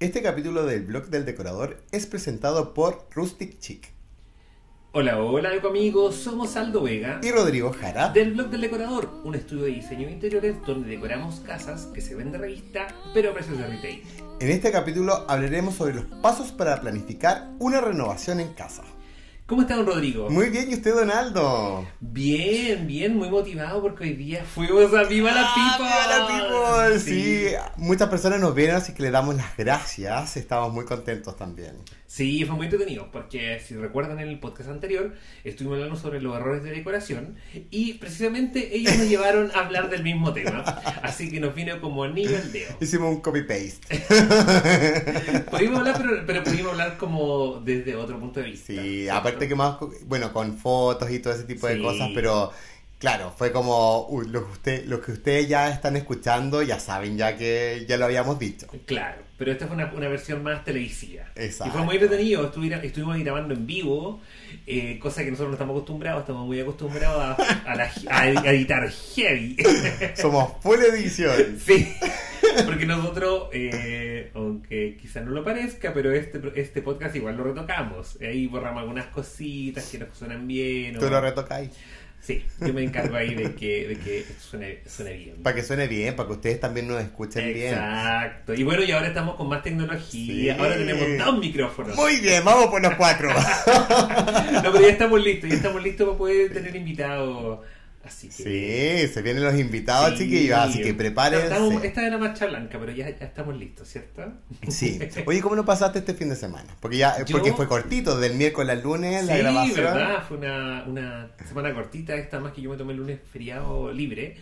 Este capítulo del blog del decorador es presentado por Rustic Chic Hola, hola amigos, somos Aldo Vega y Rodrigo Jara del blog del decorador, un estudio de diseño de interiores donde decoramos casas que se ven de revista pero a precios de retail. En este capítulo hablaremos sobre los pasos para planificar una renovación en casa. ¿Cómo está don Rodrigo? Muy bien, ¿y usted, Donaldo? Bien, bien, muy motivado porque hoy día fuimos a Viva la ¡Ah, People. ¡Viva la People! Sí. muchas personas nos ven, así que le damos las gracias. Estamos muy contentos también. Sí, fue muy entretenido, porque si recuerdan en el podcast anterior, estuvimos hablando sobre los errores de decoración y precisamente ellos nos llevaron a hablar del mismo tema. Así que nos vino como anillo al dedo. Hicimos un copy-paste. pudimos hablar, pero, pero, pudimos hablar como desde otro punto de vista. Sí, aparte que más, bueno, con fotos y todo ese tipo de cosas, pero Claro, fue como uh, lo, que usted, lo que ustedes ya están escuchando, ya saben ya que ya lo habíamos dicho. Claro, pero esta fue una, una versión más televisiva. Exacto. Y fue muy entretenido, estuvimos, estuvimos grabando en vivo, eh, cosa que nosotros no estamos acostumbrados, estamos muy acostumbrados a, a, la, a editar heavy. Somos full edición. Sí, porque nosotros, eh, aunque quizás no lo parezca, pero este, este podcast igual lo retocamos. Ahí borramos algunas cositas que nos suenan bien. ¿Tú o... lo retocáis? Sí, yo me encargo ahí de que, de que suene, suene bien. Para que suene bien, para que ustedes también nos escuchen Exacto. bien. Exacto. Y bueno, y ahora estamos con más tecnología. Sí. Ahora tenemos dos micrófonos. Muy bien, vamos por los cuatro. no, pero ya estamos listos. Ya estamos listos para poder tener invitados. Así que... Sí, se vienen los invitados, sí. chiquillos, así que prepárense. Estamos, esta es la marcha blanca, pero ya, ya, estamos listos, ¿cierto? Sí. Oye, ¿cómo lo pasaste este fin de semana? Porque ya Yo... porque fue cortito, del miércoles al lunes, sí, la grabación. Sí, verdad, fue una, una semana cortita, esta más que yo me tomé el lunes feriado libre.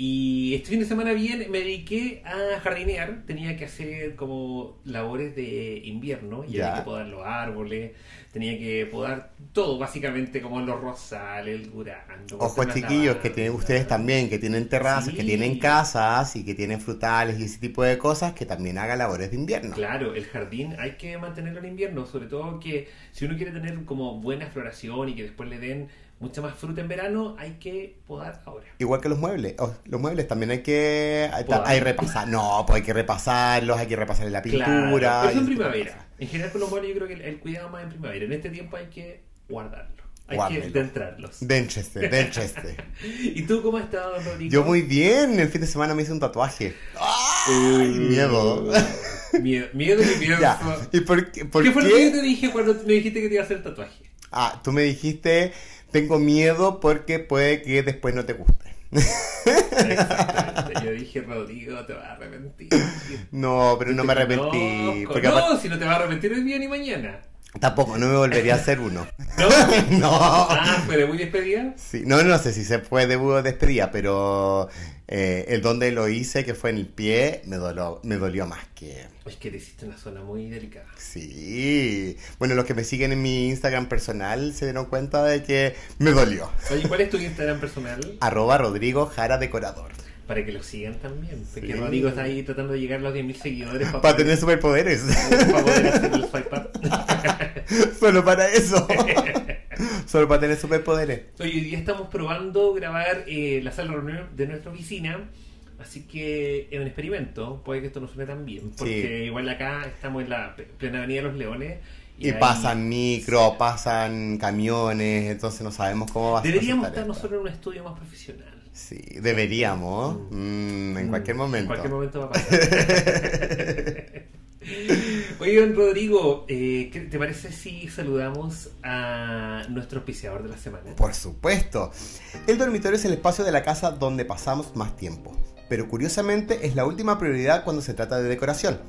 Y este fin de semana bien me dediqué a jardinear, tenía que hacer como labores de invierno, y había que podar los árboles, tenía que podar todo, básicamente como los rosales, el durazno. Ojo chiquillos, que tienen ustedes también, que tienen terrazas, Sí. que tienen casas y que tienen frutales y ese tipo de cosas, que también hagan labores de invierno. Claro, el jardín hay que mantenerlo en invierno, sobre todo que si uno quiere tener como buena floración y que después le den mucha más fruta en verano, hay que podar ahora. Igual que los muebles. Oh, los muebles también hay que hay, repasar. No, pues hay que repasarlos, hay que repasar la pintura. Claro, eso en primavera. En general con los muebles yo creo que el, el cuidado más en primavera. En este tiempo hay que guardarlo. Hay Guárdelo. que dentrarlos. Dencheste, dencheste. ¿Y tú cómo has estado, Rodrigo? Yo muy bien, el fin de semana me hice un tatuaje. ¡Ay, miedo! Miedo, miedo y miedo. Ya, ¿y por qué? por ¿Qué fue lo qué? que yo te dije cuando me dijiste que te iba a hacer el tatuaje? Ah, tú me dijiste, tengo miedo porque puede que después no te guste. Exactamente. Yo dije, Rodrigo, te vas a arrepentir. No, pero no me arrepentí. conozco. Porque no, aparte- si no te vas a arrepentir hoy día ni mañana. Tampoco, no me volvería a hacer uno. ¿No? no. Ah, fue de muy despedida. Sí, no, no sé si se fue de de despedida, pero eh, el donde lo hice, que fue en el pie, me dolió, me dolió más que... Es que te hiciste una zona muy delicada. Sí. Bueno, los que me siguen en mi Instagram personal se dieron cuenta de que me dolió. Oye, ¿cuál es tu Instagram personal? Arroba Rodrigo Jara Decorador. Para que lo sigan también. Porque Sí. Rodrigo está ahí tratando de llegar a los 10.000 seguidores Para tener superpoderes. para poder hacer el. Solo para eso. Solo para tener superpoderes. Hoy día estamos probando grabar eh, la sala de reunión de nuestra oficina. Así que es un experimento. Puede que esto no suene tan bien. Porque igual acá estamos en la plena avenida de los Leones. Y ahí pasan micro, pasan camiones, entonces no sabemos cómo va a Deberíamos resultar estar nosotros en un estudio más profesional. Sí, deberíamos. Mm, en cualquier Mm, momento. En cualquier momento va a pasar. Oigan, Rodrigo, eh, ¿qué ¿te parece si saludamos a nuestro auspiciador de la semana? Por supuesto. El dormitorio es el espacio de la casa donde pasamos más tiempo. Pero curiosamente es la última prioridad cuando se trata de decoración.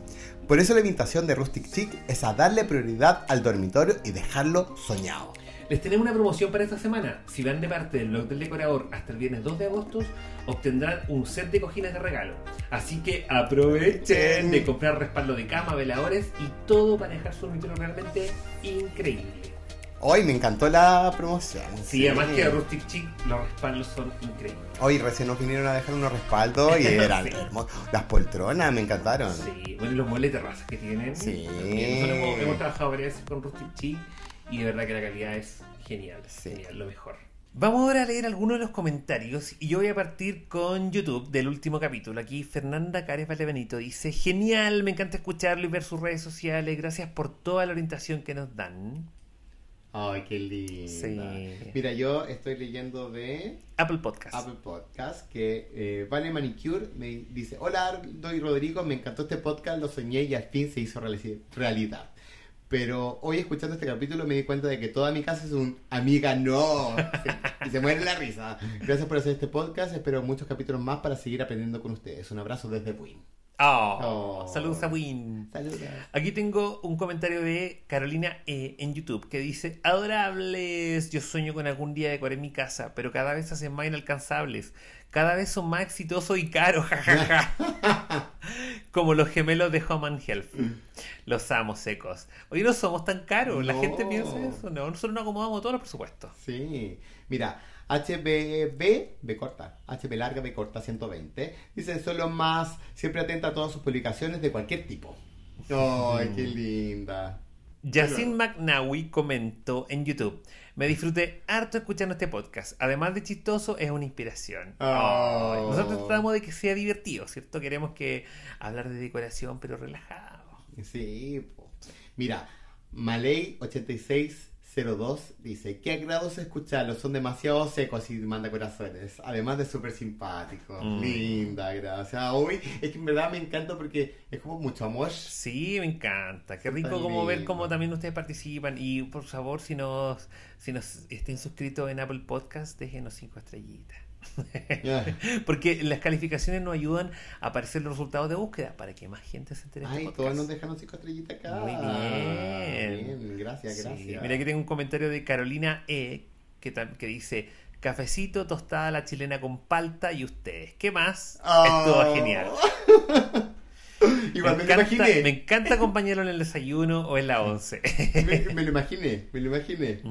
Por eso la invitación de Rustic Chic es a darle prioridad al dormitorio y dejarlo soñado. Les tenemos una promoción para esta semana. Si van de parte del blog del decorador hasta el viernes 2 de agosto, obtendrán un set de cojines de regalo. Así que aprovechen de comprar respaldo de cama, veladores y todo para dejar su dormitorio realmente increíble. Hoy me encantó la promoción. Sí, además que Rustic Chic los respaldos son increíbles. Hoy recién nos vinieron a dejar unos respaldos y eran Sí. hermosos. Las poltronas me encantaron. Sí, bueno, y los muebles de terrazas que tienen. Sí. también. Nosotros hemos, hemos trabajado varias veces con Rustic Chic y de verdad que la calidad es genial. Sí. Genial, lo mejor. Vamos ahora a leer algunos de los comentarios y yo voy a partir con YouTube del último capítulo. Aquí Fernanda Cares Valdebenito dice, genial, me encanta escucharlo y ver sus redes sociales, gracias por toda la orientación que nos dan. Ay, qué linda. Sí. Mira, yo estoy leyendo de Apple Podcast. Apple Podcast que eh, Vale Manicure me dice, hola, doy Rodrigo, me encantó este podcast, lo soñé y al fin se hizo reali- realidad. Pero hoy escuchando este capítulo me di cuenta de que toda mi casa es un amiga no. y se muere la risa. Gracias por hacer este podcast. Espero muchos capítulos más para seguir aprendiendo con ustedes. Un abrazo desde Buin. Oh, Oh. Saludos a Win. Saludos. Aquí tengo un comentario de Carolina E en YouTube que dice, adorables, yo sueño con algún día decorar mi casa, pero cada vez se hacen más inalcanzables, cada vez son más exitosos y caros, jajaja. Como los gemelos de Home and Health. Los amo secos. Hoy no somos tan caros, la No. gente piensa eso, no, nosotros nos acomodamos todos los presupuestos. Sí. Mira, HBB, B corta, HB larga, B corta 120. Dice, son los más, siempre atenta a todas sus publicaciones de cualquier tipo. Ay, qué linda. Yacine McNawi comentó en YouTube, me disfruté harto escuchando este podcast. Además de chistoso, es una inspiración. Oh. Nosotros tratamos de que sea divertido, ¿cierto? Queremos que hablar de decoración, pero relajado. Sí. Mira, Malay86 02 dice, qué agrado escucharlos, son demasiado secos y manda corazones, además de súper simpáticos. Mm. Linda, gracias. Ah, Hoy es que en verdad me encanta porque es como mucho amor. Sí, me encanta. Qué rico como ver cómo también ustedes participan. Y por favor, si nos, si nos estén suscritos en Apple Podcast, déjenos cinco estrellitas. Porque las calificaciones nos ayudan a aparecer los resultados de búsqueda para que más gente se entere de Ay, este todos nos dejan cinco estrellitas acá. Muy bien. Bien, gracias, Sí, gracias. Mira, aquí tengo un comentario de Carolina E. que, dice: Cafecito, tostada la chilena con palta y ustedes. ¿Qué más? Oh. Estuvo genial. Igual me, lo encanta, imaginé. me encanta acompañarlo en el desayuno o en la once. Me, me lo imaginé, me lo imaginé.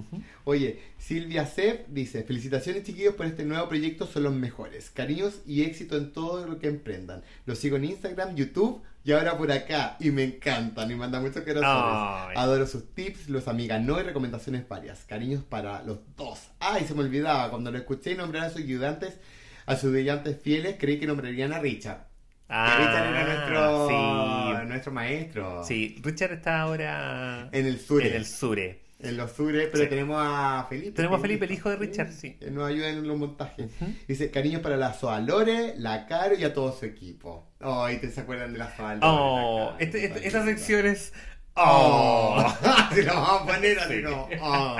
Oye, Silvia Sef dice, felicitaciones chiquillos por este nuevo proyecto, son los mejores. Cariños y éxito en todo lo que emprendan. Los sigo en Instagram, YouTube y ahora por acá. Y me encantan y mandan muchos corazones. Adoro sus tips, los amigas no y recomendaciones varias. Cariños para los dos. Ay, se me olvidaba, cuando lo escuché nombrar a sus ayudantes, a sus brillantes fieles, creí que nombrarían a Richard. Richard era nuestro, Ah, nuestro maestro. sí. sí, Richard está ahora En el sur. en el Sure. En los sures, pero Sí. tenemos a Felipe. Tenemos a Felipe, el hijo de Richard, sí. Que nos ayuda en los montajes. Dice, cariños para la Soalore, la Caro y a todo su equipo. Ay, ¿te se acuerdan de la Soalore? Oh, la este- este- tan esta linda. sección es. Oh, Oh. se lo vamos a poner así Sí. como, oh.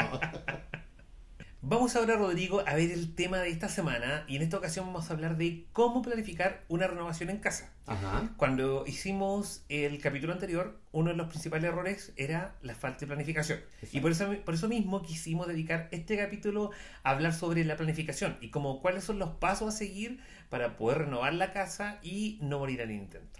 Vamos ahora, Rodrigo, a ver el tema de esta semana y en esta ocasión vamos a hablar de cómo planificar una renovación en casa. Ajá. Cuando hicimos el capítulo anterior, uno de los principales errores era la falta de planificación. Y por eso, por eso mismo quisimos dedicar este capítulo a hablar sobre la planificación y como cuáles son los pasos a seguir para poder renovar la casa y no morir al intento.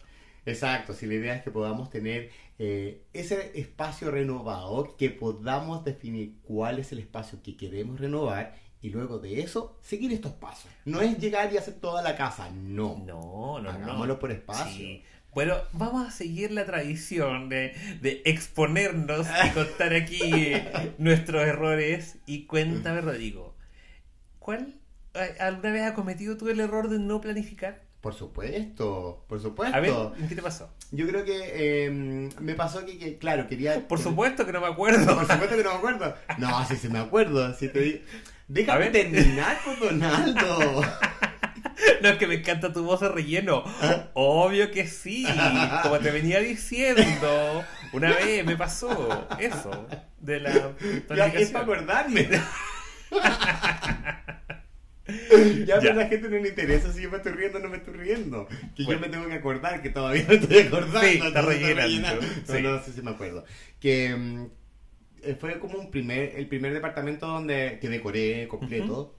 Exacto, si la idea es que podamos tener eh, ese espacio renovado, que podamos definir cuál es el espacio que queremos renovar y luego de eso seguir estos pasos. No es llegar y hacer toda la casa, no. No, no, no. Hagámoslo por espacio. Sí. Bueno, vamos a seguir la tradición de, de exponernos y contar aquí nuestros errores. Y cuéntame, Rodrigo, ¿cuál alguna vez has cometido tú el error de no planificar? Por supuesto, por supuesto. A ver, ¿qué te pasó? Yo creo que eh, me pasó que, que, claro, quería... Por supuesto que no me acuerdo. Por supuesto que no me acuerdo. No, sí, sí me acuerdo. Sí te Déjame terminar con Donaldo. No, es que me encanta tu voz de relleno. Obvio que sí. Como te venía diciendo, una vez me pasó eso de la Ya, es para acordarme. Ya, pero a la gente no le interesa si yo me estoy riendo o no me estoy riendo. Que Bueno. yo me tengo que acordar, que todavía no estoy acordando. Sí, está rellenando, No, sí. no, sí, sí me acuerdo. Que eh, fue como un primer, el primer departamento donde que decoré completo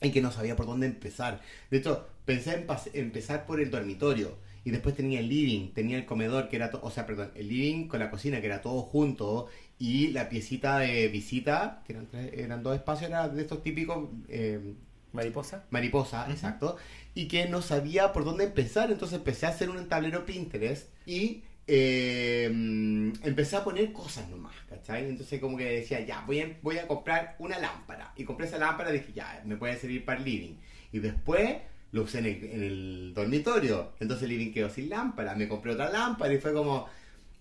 y que no sabía por dónde empezar. De hecho, pensé en empezar por el dormitorio. Y después tenía el living, tenía el comedor, que era o sea, perdón, el living con la cocina, que era todo junto, y la piecita de visita, que eran, tres- eran dos espacios, era de estos típicos eh, ¿Mariposa? mariposa, Ujú. exacto, y que no sabía por dónde empezar, entonces empecé a hacer un tablero Pinterest y eh, empecé a poner cosas nomás, ¿cachai? ¿cachai? Entonces como que decía, ya, voy a, voy a comprar una lámpara. Y compré esa lámpara y dije, ya, me puede servir para el living. Y después lo usé en el, en el dormitorio. Entonces el living quedó sin lámpara. Me compré otra lámpara y fue como,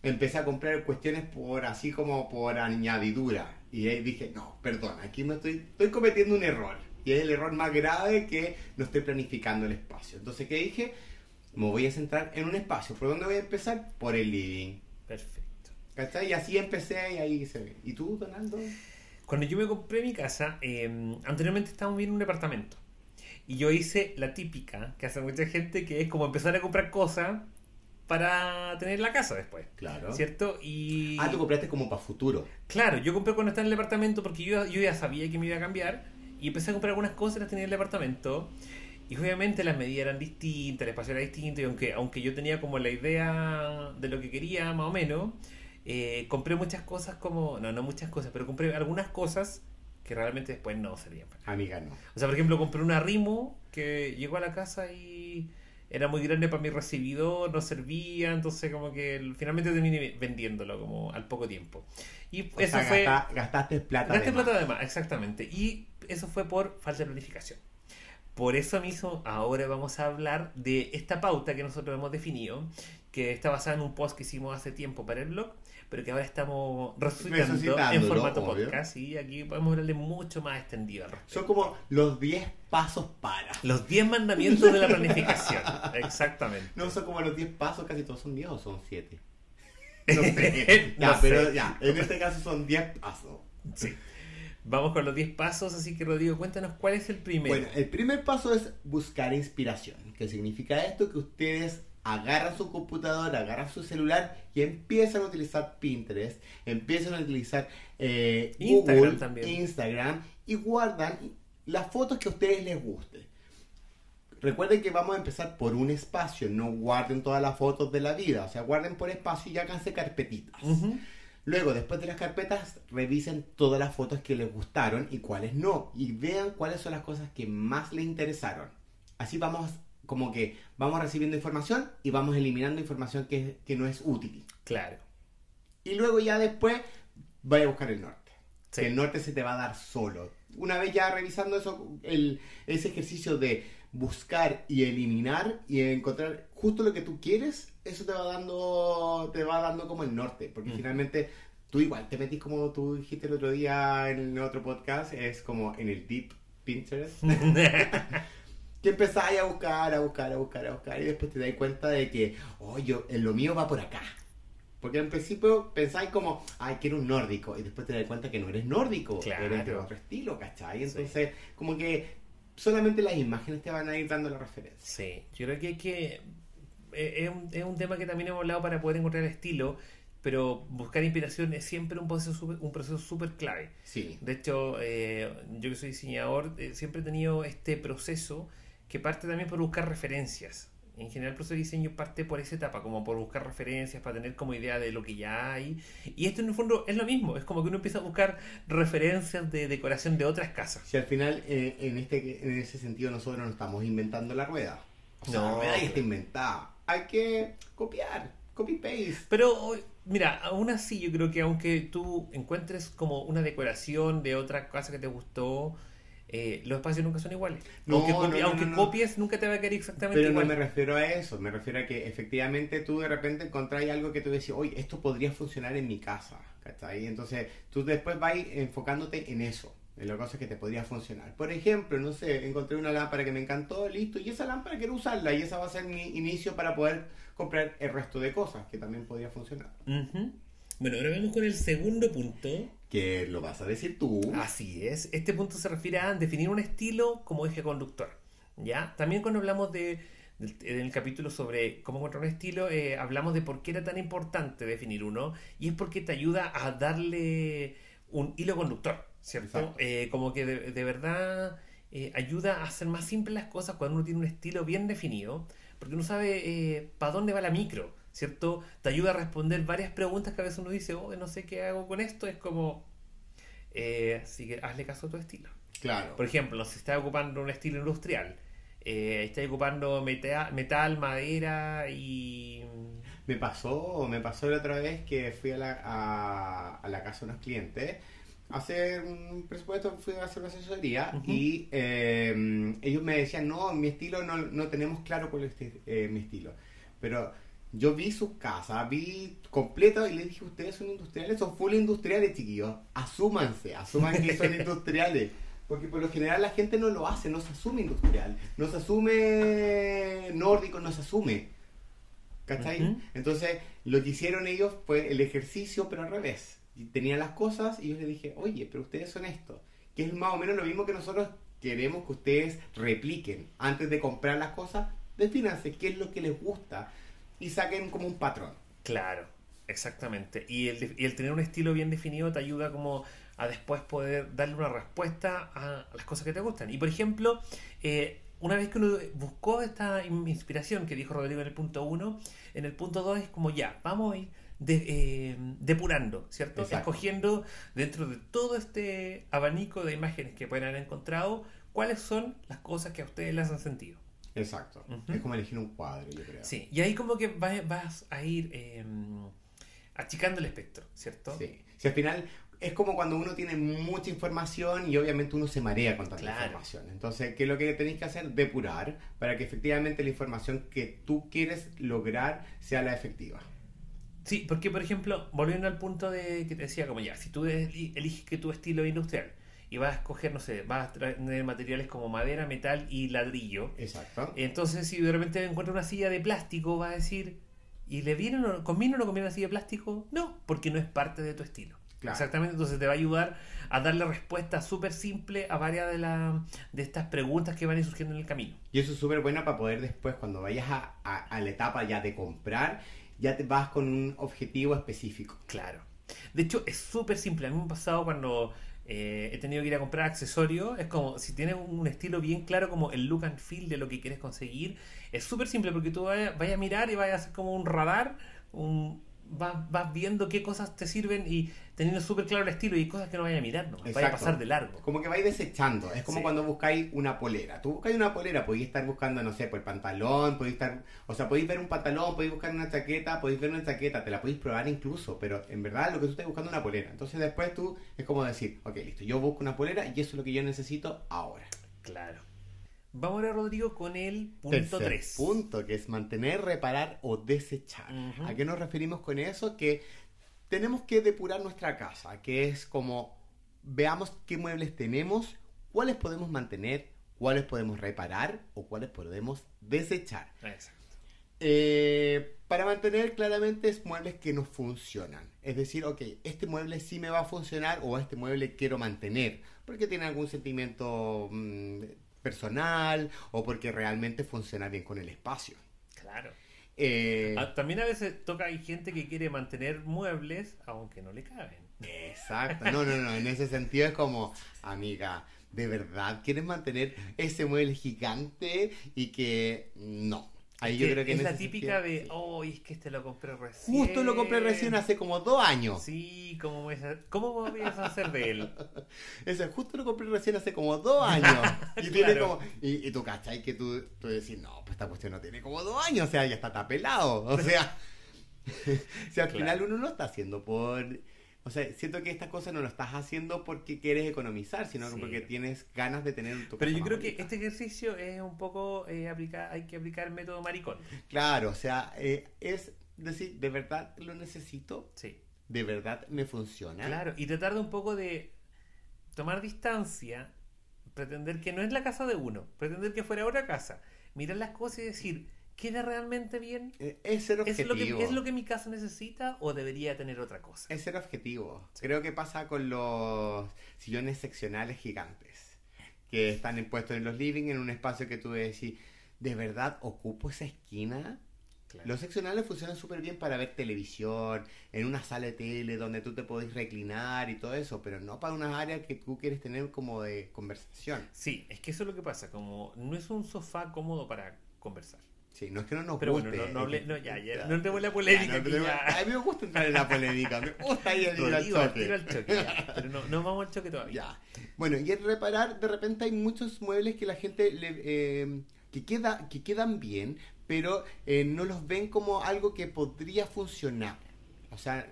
empecé a comprar cuestiones por así como por añadidura. Y ahí dije, no, perdón, aquí me estoy, estoy cometiendo un error. Y es el error más grave que no estoy planificando el espacio. Entonces, ¿qué dije? Me voy a centrar en un espacio. ¿Por dónde voy a empezar? Por el living. Perfecto. ¿Cachai? Y así empecé y ahí se ve. ¿Y tú, Donaldo? Cuando yo me compré mi casa, eh, anteriormente estábamos viviendo en un departamento. Y yo hice la típica que hace mucha gente, que es como empezar a comprar cosas para tener la casa después. Claro. ¿Cierto? Y... Ah, tú compraste como para futuro. Claro, yo compré cuando estaba en el departamento porque yo, yo ya sabía que me iba a cambiar y empecé a comprar algunas cosas las tenía en el departamento. Y obviamente las medidas eran distintas, el espacio era distinto y aunque, aunque yo tenía como la idea de lo que quería más o menos, eh, compré muchas cosas como, no, no muchas cosas, pero compré algunas cosas que realmente después no nada. Amiga, no. O sea, por ejemplo, compré un arrimo que llegó a la casa y era muy grande para mi recibidor, no servía, entonces como que finalmente terminé vendiéndolo como al poco tiempo. Y O eso sea, fue... gasta- gastaste plata. Gasté de plata de más, exactamente. Y eso fue por falta de planificación. Por eso mismo, ahora vamos a hablar de esta pauta que nosotros hemos definido, que está basada en un post que hicimos hace tiempo para el blog, pero que ahora estamos resucitando en formato obvio. podcast y aquí podemos hablarle mucho más extendido al respecto. Son como los 10 pasos para. Los 10 mandamientos de la planificación. Exactamente. No son como los 10 pasos, casi todos son 10 o son 7. No sé. ya, No pero sé. ya, en este caso son 10 pasos. Sí. Vamos con los 10 pasos, así que Rodrigo, cuéntanos cuál es el primero. Bueno, el primer paso es buscar inspiración. ¿Qué significa esto? Que ustedes agarran su computadora, agarran su celular y empiezan a utilizar Pinterest, empiezan a utilizar eh, Instagram Google, también. Instagram y guardan las fotos que a ustedes les guste. Recuerden que vamos a empezar por un espacio, no guarden todas las fotos de la vida, o sea, guarden por espacio y háganse carpetitas. Luego, después de las carpetas, revisen todas las fotos que les gustaron y cuáles no. Y vean cuáles son las cosas que más les interesaron. Así vamos, como que vamos recibiendo información y vamos eliminando información que, que no es útil. Claro. Y luego ya después, vaya a buscar el norte. Sí. Que el norte se te va a dar solo. Una vez ya revisando eso, el, ese ejercicio de buscar y eliminar y encontrar justo lo que tú quieres, eso te va dando, te va dando como el norte. Porque Mm. finalmente tú igual te metís como tú dijiste el otro día en otro podcast, es como en el deep Pinterest. que empezáis a buscar, a buscar, a buscar, a buscar y después te dais cuenta de que, oh, yo, en lo mío va por acá. Porque al principio pensáis como, ay, quiero un nórdico. Y después te das cuenta que no eres nórdico, Claro. eres de otro estilo, ¿cachai? Sí. Entonces, como que solamente las imágenes te van a ir dando la referencia. Sí, yo creo que hay que. Eh, Es un, es un tema que también hemos hablado para poder encontrar estilo, pero buscar inspiración es siempre un proceso un proceso súper clave. Sí. De hecho, eh, yo que soy diseñador, eh, siempre he tenido este proceso que parte también por buscar referencias. En general, el proceso de diseño parte por esa etapa, como por buscar referencias, para tener como idea de lo que ya hay. Y esto en el fondo es lo mismo, es como que uno empieza a buscar referencias de decoración de otras casas. Si al final, eh, en, este, en ese sentido, nosotros no estamos inventando la rueda. O sea, No. la rueda ya está inventada. Hay que copiar, copy-paste. Pero, mira, aún así yo creo que aunque tú encuentres como una decoración de otra casa que te gustó, eh, los espacios nunca son iguales. No, aunque copi- no, no, copies, nunca te va a quedar exactamente Pero no me refiero a eso, me refiero a que efectivamente tú de repente encontrás algo que tú decís, oye, esto podría funcionar en mi casa, ¿cachai? Entonces tú después vas enfocándote en eso, en las cosas que te podría funcionar. Por ejemplo, no sé, encontré una lámpara que me encantó, listo, y esa lámpara quiero usarla, y esa va a ser mi inicio para poder comprar el resto de cosas que también podría funcionar. Bueno, ahora vamos con el segundo punto. Que lo vas a decir tú. Así es. Este punto se refiere a definir un estilo como eje conductor. ¿Ya? También cuando hablamos de, en el capítulo sobre cómo encontrar un estilo, eh, hablamos de por qué era tan importante definir uno. Y es porque te ayuda a darle un hilo conductor, ¿cierto? Eh, como que de, de verdad eh, ayuda a hacer más simples las cosas cuando uno tiene un estilo bien definido. Porque uno sabe para dónde va la micro, ¿cierto? Te ayuda a responder varias preguntas que a veces uno dice, oh, no sé qué hago con esto. Es como, eh, así que hazle caso a tu estilo. Claro. Por ejemplo, si estás ocupando un estilo industrial, eh, estáis ocupando metal, metal, madera y... Me pasó, me pasó la otra vez que fui a la, a, a la casa de unos clientes hacer un presupuesto, fui a hacer una asesoría y eh, ellos me decían, no, mi estilo no, no tenemos claro cuál es este- eh, mi estilo. Pero yo vi sus casas, vi completo y le dije, ustedes son industriales, son full industriales, chiquillos. Asúmanse, asuman que son industriales. Porque por lo general la gente no lo hace, no se asume industrial, no se asume nórdico, no se asume. ¿Cachai? Entonces, lo que hicieron ellos fue el ejercicio, pero al revés. Y Tenían las cosas y yo les dije, oye, pero ustedes son esto. Que es más o menos lo mismo que nosotros queremos que ustedes repliquen. Antes de comprar las cosas, defínanse qué es lo que les gusta y saquen como un patrón. Claro, exactamente. Y el, y el tener un estilo bien definido te ayuda como a después poder darle una respuesta a las cosas que te gustan. Y por ejemplo, eh, una vez que uno buscó esta in- inspiración que dijo Rodrigo en el punto 1, en el punto 2 es como ya, vamos a ir de- eh, depurando, ¿cierto? Exacto. Escogiendo dentro de todo este abanico de imágenes que pueden haber encontrado, cuáles son las cosas que a ustedes les hacen sentido. Exacto. Es como elegir un cuadro, yo creo. Sí, y ahí como que va- vas a ir eh, achicando el espectro, ¿cierto? Sí. Si al final es como cuando uno tiene mucha información y obviamente uno se marea con tanta Claro. información. Entonces, ¿qué es lo que tenéis que hacer? Depurar para que efectivamente la información que tú quieres lograr sea la efectiva. Sí, porque por ejemplo, volviendo al punto de que te decía, como ya, si tú eli- eliges que tu estilo es industrial y vas a escoger, no sé, vas a tener materiales como madera, metal y ladrillo, Exacto. entonces si de repente encuentras una silla de plástico, vas a decir, ¿y le viene o no, conviene o no conviene la silla de plástico? No, porque no es parte de tu estilo. Claro. Exactamente, entonces te va a ayudar a darle respuesta súper simple a varias de, la, de estas preguntas que van a ir surgiendo en el camino. Y eso es súper bueno para poder después, cuando vayas a, a- a la etapa ya de comprar, ya te vas con un objetivo específico. Claro. De hecho, es súper simple. A mí me ha pasado cuando eh, he tenido que ir a comprar accesorios. Es como, si tienes un estilo bien claro, como el look and feel de lo que quieres conseguir, es súper simple porque tú vayas, a mirar y vayas a hacer como un radar, un, vas, vas viendo qué cosas te sirven y teniendo súper claro el estilo y cosas que no vayas a mirar, no, vaya a pasar de largo. Como que vais desechando. Es como Sí. cuando buscáis una polera. Tú buscáis una polera, podéis estar buscando, no sé, por el pantalón, podéis estar. O sea, podéis ver un pantalón, podéis buscar una chaqueta, podéis ver una chaqueta, te la podéis probar incluso, pero en verdad lo que tú estás buscando es una polera. Entonces después tú es como decir, ok, listo, yo busco una polera y eso es lo que yo necesito ahora. Claro. Vamos ahora, Rodrigo, con el punto Tercer 3. punto, que es mantener, reparar o desechar. ¿A qué nos referimos con eso? Que tenemos que depurar nuestra casa, que es como veamos qué muebles tenemos, cuáles podemos mantener, cuáles podemos reparar o cuáles podemos desechar. Exacto. Eh, para mantener claramente es muebles que no funcionan. Es decir, ok, este mueble sí me va a funcionar o este mueble quiero mantener porque tiene algún sentimiento mm, personal o porque realmente funciona bien con el espacio. Claro. Eh, Ah, También a veces toca, hay gente que quiere mantener muebles aunque no le caben. Exacto. No, no, no. En ese sentido es como, amiga, ¿de verdad quieres mantener ese mueble gigante y que no? Ahí Es yo que creo que es en la típica sentido, de, oh, es que este lo compré recién. Justo lo compré recién hace como dos años. Sí, ¿cómo, voy a- ¿cómo voy a hacer de él? Ese justo lo compré recién hace como dos años. Y tiene Claro. como. Y, y tú cachai que tú, tú decís, no, pues esta cuestión no tiene como dos años, o sea, ya está tapelado. O sea. si al Claro. final uno no está haciendo por. O sea, siento que estas cosas no lo estás haciendo porque quieres economizar, sino Sí. porque tienes ganas de tener tu Pero yo creo que este ejercicio es un poco eh, aplicar, hay que aplicar el método maricón. Claro, o sea, eh, es decir, ¿de verdad lo necesito? Sí. ¿De verdad me funciona? Claro, y tratar de un poco de tomar distancia, pretender que no es la casa de uno, pretender que fuera otra casa, mirar las cosas y decir, ¿queda realmente bien? Eh, Es ¿Es objetivo. lo, que, ¿Es lo que mi casa necesita o debería tener otra cosa? Es ser objetivo. Creo que pasa con los sillones seccionales gigantes que están puestos en los living en un espacio que tú decís, ¿de verdad ocupo esa esquina? Claro. Los seccionales funcionan súper bien para ver televisión, en una sala de tele donde tú te podés reclinar y todo eso, pero no para unas áreas que tú quieres tener como de conversación. Sí, es que eso es lo que pasa, como no es un sofá cómodo para conversar. Sí, no es que no nos Pero guste. bueno, no, no, hable- no, ya, ya, no entremos en la polémica. Ya, no que entremos- ya- A mí me gusta entrar en la polémica, me gusta ir al- choque. tiro al choque, ya. Pero no, no vamos al choque todavía. Ya. Bueno, y el reparar, de repente hay muchos muebles que la gente le, eh, que, queda, que quedan bien, pero eh, no los ven como algo que podría funcionar. O sea,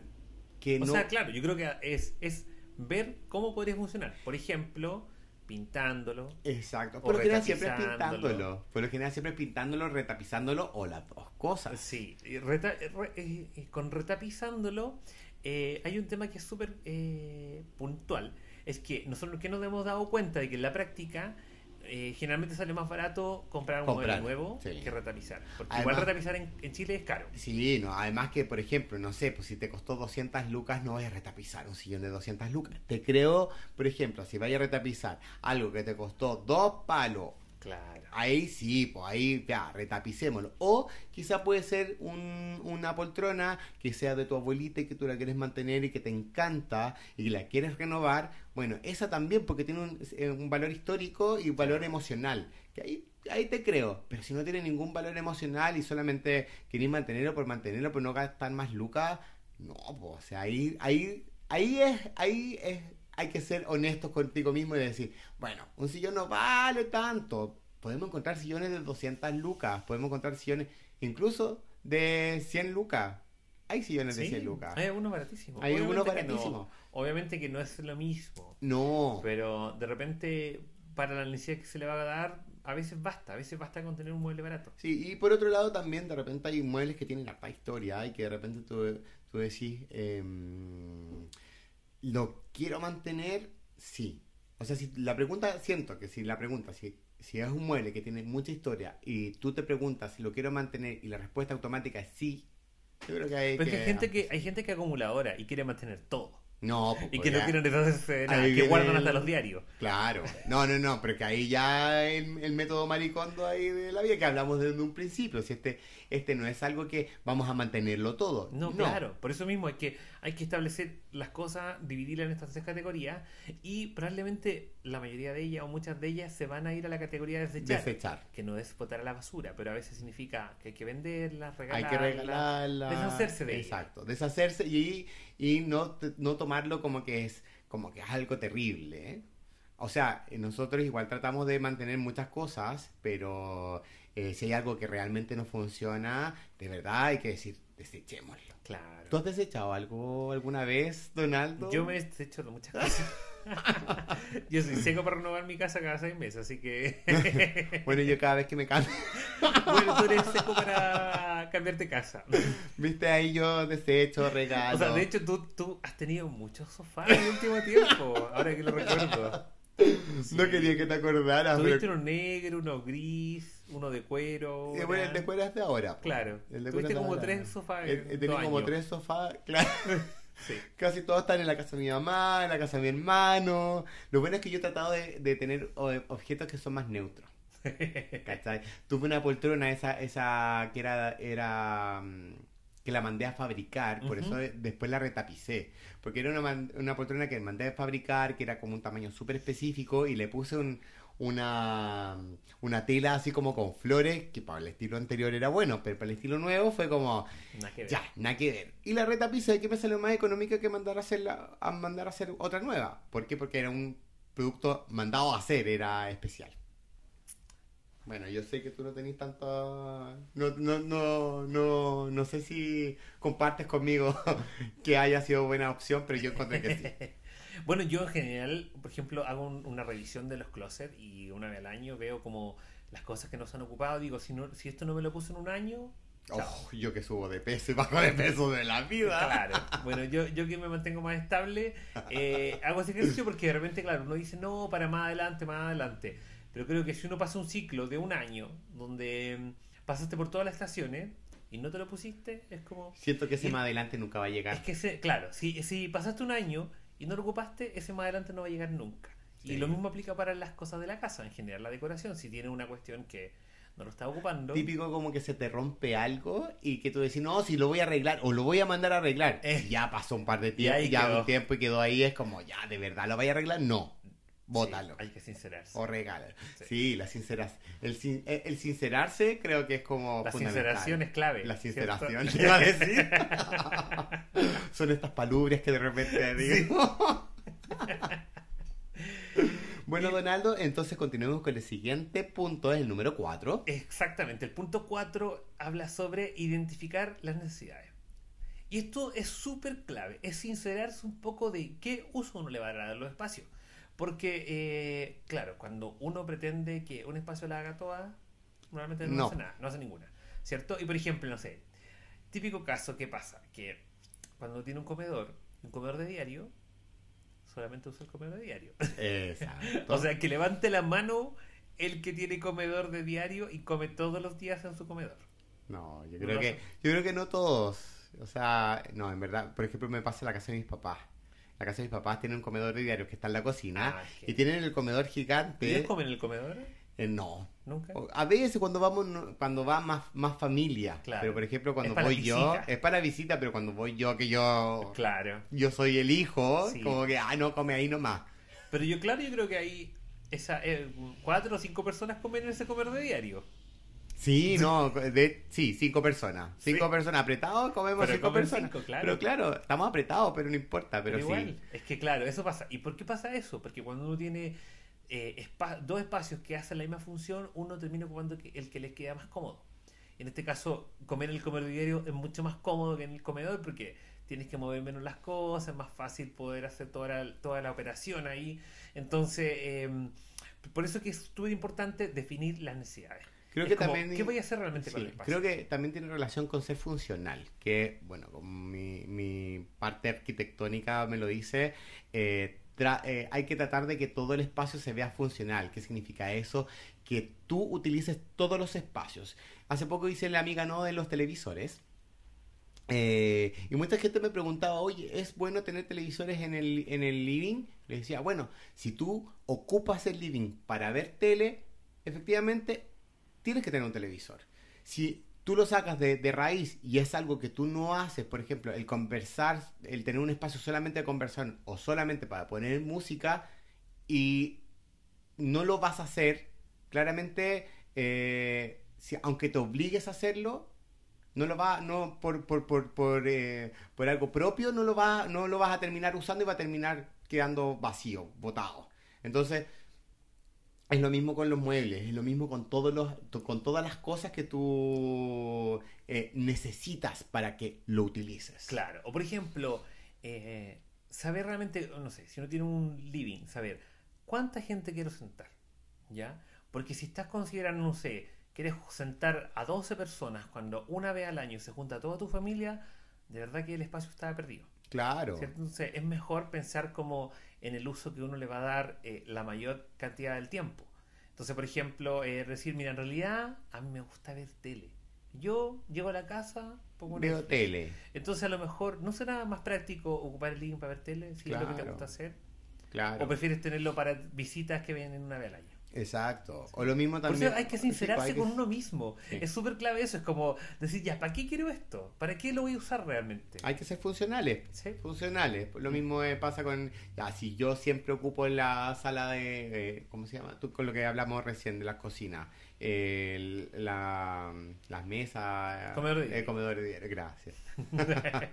que O no... sea, claro, yo creo que es, es ver cómo podría funcionar. Por ejemplo, pintándolo. Exacto. Por lo general siempre es pintándolo. Por lo general siempre es pintándolo, retapizándolo o las dos cosas. Sí, y reta- re- eh, con retapizándolo eh, hay un tema que es súper eh, puntual. Es que nosotros que nos hemos dado cuenta de que en la práctica eh, generalmente sale más barato comprar un Comprar, mueble nuevo sí. que retapizar. Porque Además- igual retapizar en, en Chile es caro. Sí, no, además que, por ejemplo, no sé, pues si te costó 200 lucas, no vayas a retapizar un sillón de 200 lucas. Te creo, por ejemplo, si vayas a retapizar algo que te costó dos palos, Claro. ahí sí, pues ahí ya, retapicémoslo. O quizá puede ser un- una poltrona que sea de tu abuelita y que tú la quieres mantener y que te encanta y la quieres renovar. Bueno, esa también porque tiene un, eh, un valor histórico y un valor emocional. Que ahí, ahí te creo. Pero si no tiene ningún valor emocional y solamente querés mantenerlo por mantenerlo, pero no gastar más lucas, no, pues, o sea, ahí, ahí, ahí es, ahí es, hay que ser honestos contigo mismo y decir, bueno, un sillón no vale tanto. Podemos encontrar sillones de 200 lucas, podemos encontrar sillones incluso de 100 lucas. Hay sillones de Sí, 100 lucas. Hay algunos baratísimos. Hay algunos Obviamente que no- baratísimos. obviamente que no es lo mismo. No, Pero de repente, para la necesidad que se le va a dar, a veces basta. A veces basta con tener un mueble barato. Sí, y por otro lado también de repente hay muebles que tienen harta historia y que de repente tú, tú decís, em, ¿lo quiero mantener? Sí. O sea, si la pregunta, siento que si la pregunta, si, si es un mueble que tiene mucha historia y tú te preguntas si lo quiero mantener y la respuesta automática es sí, yo creo que hay Pero es que hay gente que, hay gente que es acumuladora y quiere mantener todo. No, pues, Y que no ya- quieren deshacerse de nada, que guardan el- hasta los diarios. Claro, no, no, no, pero que ahí ya el, el método maricondo ahí de la vida que hablamos desde un principio, si este, este no es algo que vamos a mantenerlo todo. No, claro. Por eso mismo hay que, hay que establecer las cosas, dividirlas en estas tres categorías y probablemente la mayoría de ellas o muchas de ellas se van a ir a la categoría de desechar. Desechar. Que no es botar a la basura, pero a veces significa que hay que venderlas, Hay regalarlas. que regalarla. deshacerse de ella. Exacto, deshacerse y, y no, no tomarlo como que es como que es algo terrible. ¿eh? O sea, nosotros igual tratamos de mantener muchas cosas, pero eh, si hay algo que realmente no funciona, de verdad hay que decir, desechémoslo. Claro. ¿Tú has desechado algo alguna vez, Donaldo? Yo me he hecho de muchas cosas. yo soy seco para renovar mi casa cada seis meses, así que. Bueno, yo cada vez que me cambio, bueno, tú eres seco para cambiarte casa. viste ahí yo desecho, regalo. O sea, de hecho, tú, tú has tenido muchos sofás en el último tiempo, ahora que lo recuerdo. No quería que te acordaras, Tuviste pero... uno negro, uno gris, uno de cuero. Eh, bueno, el de cuero es de ahora. Claro. El de Tuviste como de tres ahora. sofás dos como tres sofás, claro. Sí. Casi todos están en la casa de mi mamá, en la casa de mi hermano. Lo bueno es que yo he tratado de, de tener objetos que son más neutros. ¿Cachai? Tuve una poltrona, esa, esa que era, era mm, que la mandé a fabricar, por eso de- después la retapicé. Porque era una, una poltrona que mandé a fabricar, que era como un tamaño súper específico, y le puse un- una, una tela así como con flores, que para el estilo anterior era bueno, pero para el estilo nuevo fue como, Nada que ver. ya, nada que ver. Y la retapicé que me salió más económica que mandar a hacerla, a mandar a hacer otra nueva. ¿Por qué? Porque era un producto mandado a hacer, era especial. Bueno, yo sé que tú no tenés tanta... No, no, no, no, no sé si compartes conmigo que haya sido buena opción, pero yo encontré que sí. Bueno, yo en general, por ejemplo, hago un- una revisión de los closets y una vez al año veo como las cosas que no se han ocupado. Digo, si, no, si esto no me lo puse en un año. Oh, yo que subo de peso y bajo de peso de la vida. Claro, bueno, yo, yo que me mantengo más estable, eh, hago ese ejercicio porque de repente, claro, uno dice, no, para más adelante, más adelante. Pero creo que si uno pasa un ciclo de un año donde mm, pasaste por todas las estaciones y no te lo pusiste, es como... Siento que ese Y- más adelante nunca va a llegar. Es que, ese, claro, si, si pasaste un año y no lo ocupaste, ese más adelante no va a llegar nunca. Sí. Y lo mismo aplica para las cosas de la casa, en general la decoración. Si tienes una cuestión que no lo estás ocupando... Típico como que se te rompe algo y que tú decís, no, si lo voy a arreglar o lo voy a mandar a arreglar. Eh. Ya pasó un par de tiempo, ya quedó. un tiempo y quedó ahí, es como, ya, ¿de verdad lo vaya a arreglar? No, bótalo. Sí, hay que sincerarse. O regala. Sí. Sí, la sinceras, el, sin- eh, el sincerarse creo que es como La fundamental. sinceración es clave. La ¿cierto? sinceración, te iba a decir. Son estas palubrias que de repente digo. Bueno, Donaldo, entonces continuemos con el siguiente punto, el número 4. Exactamente, el punto 4 habla sobre identificar las necesidades. Y esto es súper clave, es sincerarse un poco de qué uso uno le va a dar a los espacios. Porque, eh, claro, cuando uno pretende que un espacio la haga toda, normalmente no, No. hace nada, no hace ninguna. ¿Cierto? Y por ejemplo, no sé, típico caso, ¿qué pasa? Que cuando tiene un comedor, un comedor de diario, solamente usa el comedor de diario. Exacto. o sea, que levante la mano el que tiene comedor de diario y come todos los días en su comedor. No, yo creo que yo creo que no todos. O sea, no, en verdad, por ejemplo, me pasa en la casa de mis papás. La casa de mis papás tiene un comedor de diario que está en la cocina Ah, y tienen el comedor gigante. ¿Ustedes comen en el comedor? Eh, no. ¿Nunca? A veces cuando vamos, cuando va más, más familia. Claro. Pero por ejemplo, cuando voy yo, es para visita, pero cuando voy yo, que yo, Claro. yo soy el hijo, Sí. como que, ah, no, come ahí nomás. Pero yo, claro, yo creo que hay esa, eh, cuatro o cinco personas comen en ese comedor de diario. Sí, no, de, sí, cinco personas. Cinco Sí. personas apretados, comemos Pero cinco personas. cinco, claro. Pero claro, estamos apretados, pero no importa, pero, Pero sí. igual, es que claro, eso pasa. ¿Y por qué pasa eso? Porque cuando uno tiene eh, espa- dos espacios que hacen la misma función, uno termina ocupando el que le queda más cómodo. En este caso, comer en el comedor diario es mucho más cómodo que en el comedor porque tienes que mover menos las cosas, es más fácil poder hacer toda la, toda la operación ahí. Entonces, eh, por eso que es súper importante definir las necesidades. Creo Es que como, también- ¿Qué voy a hacer realmente con el espacio? creo que también tiene relación con ser funcional, que bueno, como mi, mi parte arquitectónica me lo dice, eh, eh, hay que tratar de que todo el espacio se vea funcional. ¿Qué significa eso? Que tú utilices todos los espacios. Hace poco hice la amiga no de los televisores. eh, y mucha gente me preguntaba, oye, ¿es bueno tener televisores en el, en el living? Les decía, bueno, si tú ocupas el living para ver tele, efectivamente tienes que tener un televisor. Si tú lo sacas de, raíz y es algo que tú no haces, por ejemplo, el conversar, el tener un espacio solamente de conversación o solamente para poner música y no lo vas a hacer, claramente, eh, aunque te obligues a hacerlo, no lo va, no por, por, por, por, eh, por algo propio, no lo, va, no lo vas a terminar usando y va a terminar quedando vacío, botado. Entonces, es lo mismo con los muebles, es lo mismo con todos los, con todas las cosas que tú eh, necesitas para que lo utilices. Claro, o por ejemplo, eh, saber realmente, no sé, si uno tiene un living, saber cuánta gente quiero sentar, ¿ya? Porque si estás considerando, no sé, quieres sentar a 12 personas cuando una vez al año se junta toda tu familia, de verdad que el espacio está perdido. Claro. ¿cierto? Entonces es mejor pensar como en el uso que uno le va a dar eh, la mayor cantidad del tiempo. Entonces, por ejemplo, eh, decir, mira, en realidad a mí me gusta ver tele. Yo llego a la casa, pongo Veo tele. Entonces a lo mejor no será más práctico ocupar el living para ver tele, si es lo que te gusta hacer. Claro. O prefieres tenerlo para visitas que vienen una vez al año. Exacto. O lo mismo Por también. eso hay que Sí, sincerarse que- con uno mismo. Sí. Es súper clave eso. Es como decir, ya, ¿para qué quiero esto? ¿Para qué lo voy a usar realmente? Hay que ser funcionales. Sí. Funcionales. Lo mismo eh, pasa con. Ya, si yo siempre ocupo la sala de. eh, ¿Cómo se llama? Tú, con lo que hablamos recién de las cocinas. eh, la, las mesas. Comedor de diario. El comedor de diario. Gracias.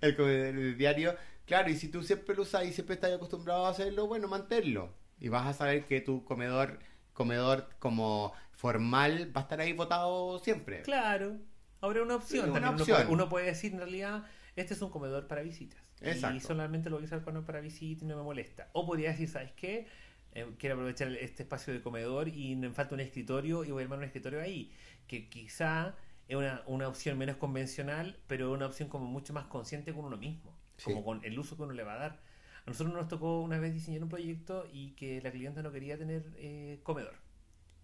el comedor de diario. Claro, y si tú siempre lo usas y siempre estás acostumbrado a hacerlo, bueno, manténlo. Y vas a saber que tu comedor, comedor como formal va a estar ahí votado siempre. Claro. Ahora una opción. Una También uno opción. puede- Uno, puede decir en realidad, este es un comedor para visitas. Exacto. Y solamente lo voy a usar cuando para visitas y no me molesta. O podría decir, ¿sabes qué? Eh, quiero aprovechar este espacio de comedor y me falta un escritorio y voy a armar un escritorio ahí. Que quizá es una, una opción menos convencional, pero una opción como mucho más consciente con uno mismo. Sí. Como con el uso que uno le va a dar. A nosotros nos tocó una vez diseñar un proyecto y que la clienta no quería tener eh, comedor.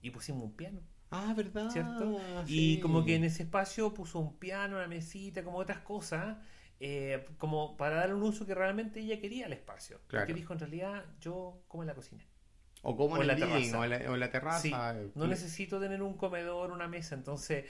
Y pusimos un piano. Ah, ¿verdad? ¿cierto? Sí. Y como que en ese espacio puso un piano, una mesita, como otras cosas, eh, como para darle un uso que realmente ella quería al espacio. Claro. Que dijo, en realidad, yo como en la cocina. O como o en la terraza. o en la, o en la terraza. Sí, eh, no necesito tener un comedor, una mesa, entonces...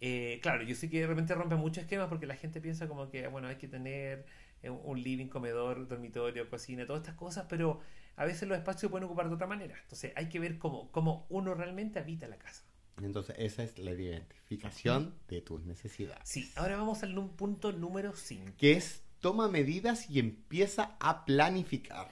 eh, claro, yo sé que de repente rompe muchos esquemas porque la gente piensa como que, bueno, hay que tener un living, comedor, dormitorio, cocina, todas estas cosas, pero a veces los espacios se pueden ocupar de otra manera. Entonces hay que ver cómo, cómo uno realmente habita la casa. Entonces, esa es la identificación de tus necesidades. Sí, ahora vamos al punto número 5. Que es toma medidas y empieza a planificar.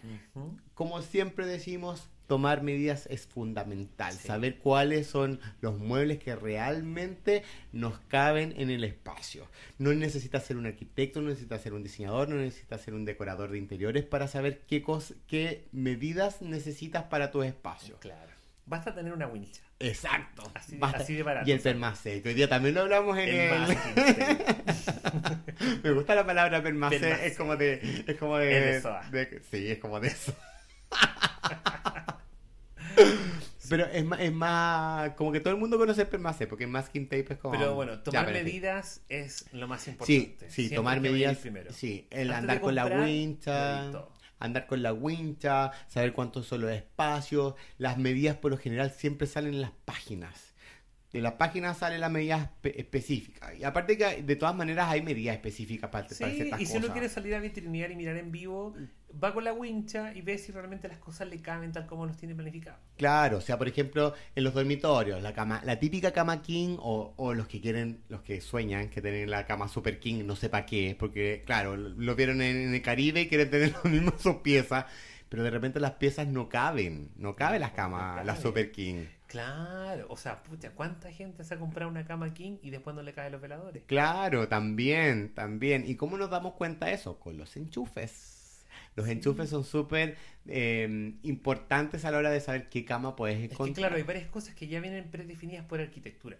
Como siempre decimos, tomar medidas es fundamental. Sí. Saber cuáles son los muebles que realmente nos caben en el espacio. No necesitas ser un arquitecto, no necesitas ser un diseñador, no necesitas ser un decorador de interiores para saber qué, cos- qué medidas necesitas para tu espacio. Claro. Basta tener una wincha. Exacto. Así- Basta. así de barato, Y el permacé, que hoy día también lo hablamos en El. Me gusta la palabra permacé, es como de... Es como de, de- sí, es como de eso. Pero es más, es más... Como que todo el mundo conoce permacé, porque masking tape es como... Pero bueno, tomar medidas es lo más Sí, importante. sí, Siempre tomar medidas. primero. Sí, el Antes andar con la wincha, andar con la wincha, saber cuántos son los espacios. Las medidas por lo general siempre salen en las páginas. De las páginas salen las medidas espe- específicas. Y aparte que de todas maneras hay medidas específicas para, para Sí, ciertas y si cosas. uno quiere salir a vitrinear y mirar en vivo, va con la wincha y ve si realmente las cosas le caben tal como los tiene planificado. Claro, o sea, por ejemplo, en los dormitorios, la cama, la típica cama king o, o los que quieren, los que sueñan que tienen la cama super king, no sé para qué, porque claro, lo vieron en, en el Caribe y quieren tener lo mismo sus piezas, pero de repente las piezas no caben, no caben las camas, No las super king. Claro, o sea, pucha, ¿cuánta gente se ha comprado una cama king y después no le caen los veladores? Claro, también, también. ¿Y cómo nos damos cuenta de eso? Con los enchufes. Los enchufes son súper eh, importantes a la hora de saber qué cama puedes Es que encontrar. claro, hay varias cosas que ya vienen predefinidas por arquitectura.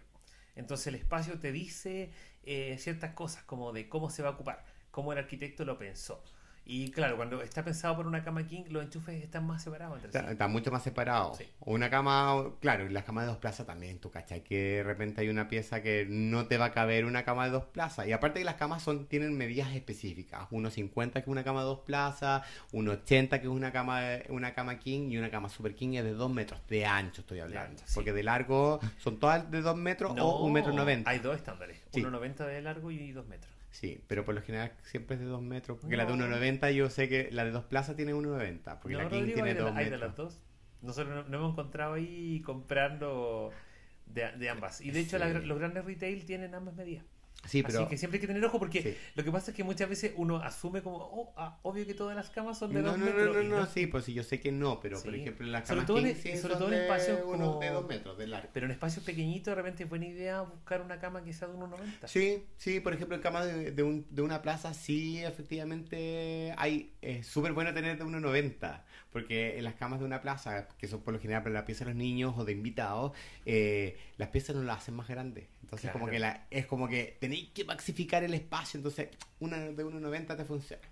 Entonces el espacio te dice eh, ciertas cosas como de cómo se va a ocupar, cómo el arquitecto lo pensó. Y claro, cuando está pensado por una cama king, los enchufes están más separados entre Está, sí. está mucho más separado. Sí. O Una cama, claro, y las camas de dos plazas también, tú cachai que de repente hay una pieza que no te va a caber una cama de dos plazas. Y aparte que las camas son, tienen medidas específicas. 1,50 que es una cama de dos plazas, 1,80 que es una cama, una cama king y una cama super king es de dos metros. De ancho estoy hablando. sí. Porque de largo son todas de dos metros o un metro noventa. Hay dos estándares, Sí. 1,90 de largo y 2 metros. Sí, pero por lo general siempre es de dos metros. Porque la de No. 1,90 yo sé que la de dos plazas tiene 1,90. Porque No, la king Rodrigo, tiene hay de, dos la- hay de metros. las dos. Nosotros no, no hemos encontrado ahí comprando de, de ambas. Y de hecho Sí. la- los grandes retail tienen ambas medidas. Sí, pero... Así que siempre hay que tener ojo porque Sí. lo que pasa es que muchas veces uno asume como, oh, ah, obvio que todas las camas son de No, 2 no, no, metros. no, y no, sí, pues sí, yo sé que no, pero por ejemplo en las Sobre camas todo en- king sí sobre todo en espacios uno- como- de dos metros de largo. Pero en espacios pequeñitos de repente es buena idea buscar una cama que sea de 1,90. Sí, sí, por ejemplo en camas de, de, un- de una plaza sí, efectivamente hay, es súper bueno tener de 1,90, porque en las camas de una plaza, que son por lo general para la pieza de los niños o de invitados, eh, las piezas no las hacen más grandes. Entonces como que la, es como que tenéis que maxificar el espacio, entonces una de 1,90 te funciona.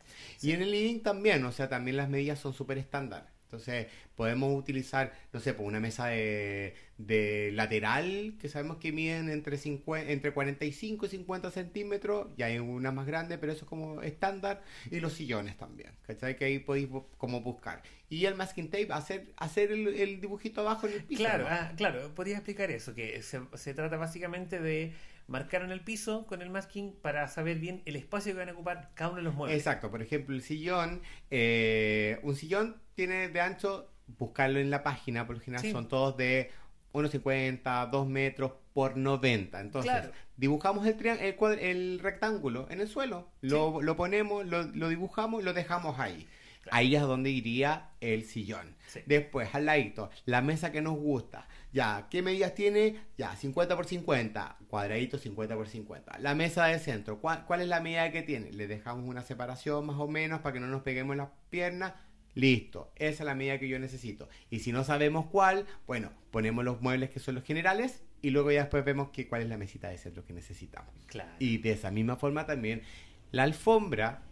Y en el living también, o sea, también las medidas son súper estándar. Entonces, podemos utilizar, no sé, pues una mesa de, de lateral que sabemos que miden entre, 50, entre 45 y 50 centímetros, y hay una más grande, pero eso es como estándar, y los sillones también, ¿cachai? Que ahí podéis como buscar. Y el masking tape, hacer, hacer el, el dibujito abajo en el piso. Claro, ¿no? ah, claro, podría explicar eso, que se, se trata básicamente de marcar en el piso con el masking para saber bien el espacio que van a ocupar cada uno de los muebles. Exacto, por ejemplo, el sillón, eh, un sillón tiene de ancho, buscarlo en la página, por lo general Sí. son todos de 1,50, 2 metros por 90. Entonces, Claro. dibujamos el, el, el rectángulo en el suelo, lo, lo ponemos, lo, lo dibujamos y lo dejamos ahí. Claro. Ahí es donde iría el sillón. Sí. Después, al ladito, la mesa que nos gusta. Ya, ¿qué medidas tiene? Ya, 50 por 50, cuadradito 50 por 50. La mesa de centro, ¿cuál, cuál es la medida que tiene? Le dejamos una separación más o menos para que no nos peguemos las piernas. Listo, esa es la medida que yo necesito. Y si no sabemos cuál, bueno, ponemos los muebles que son los generales y luego ya después vemos que, cuál es la mesita de centro que necesitamos. Claro. Y de esa misma forma también la alfombra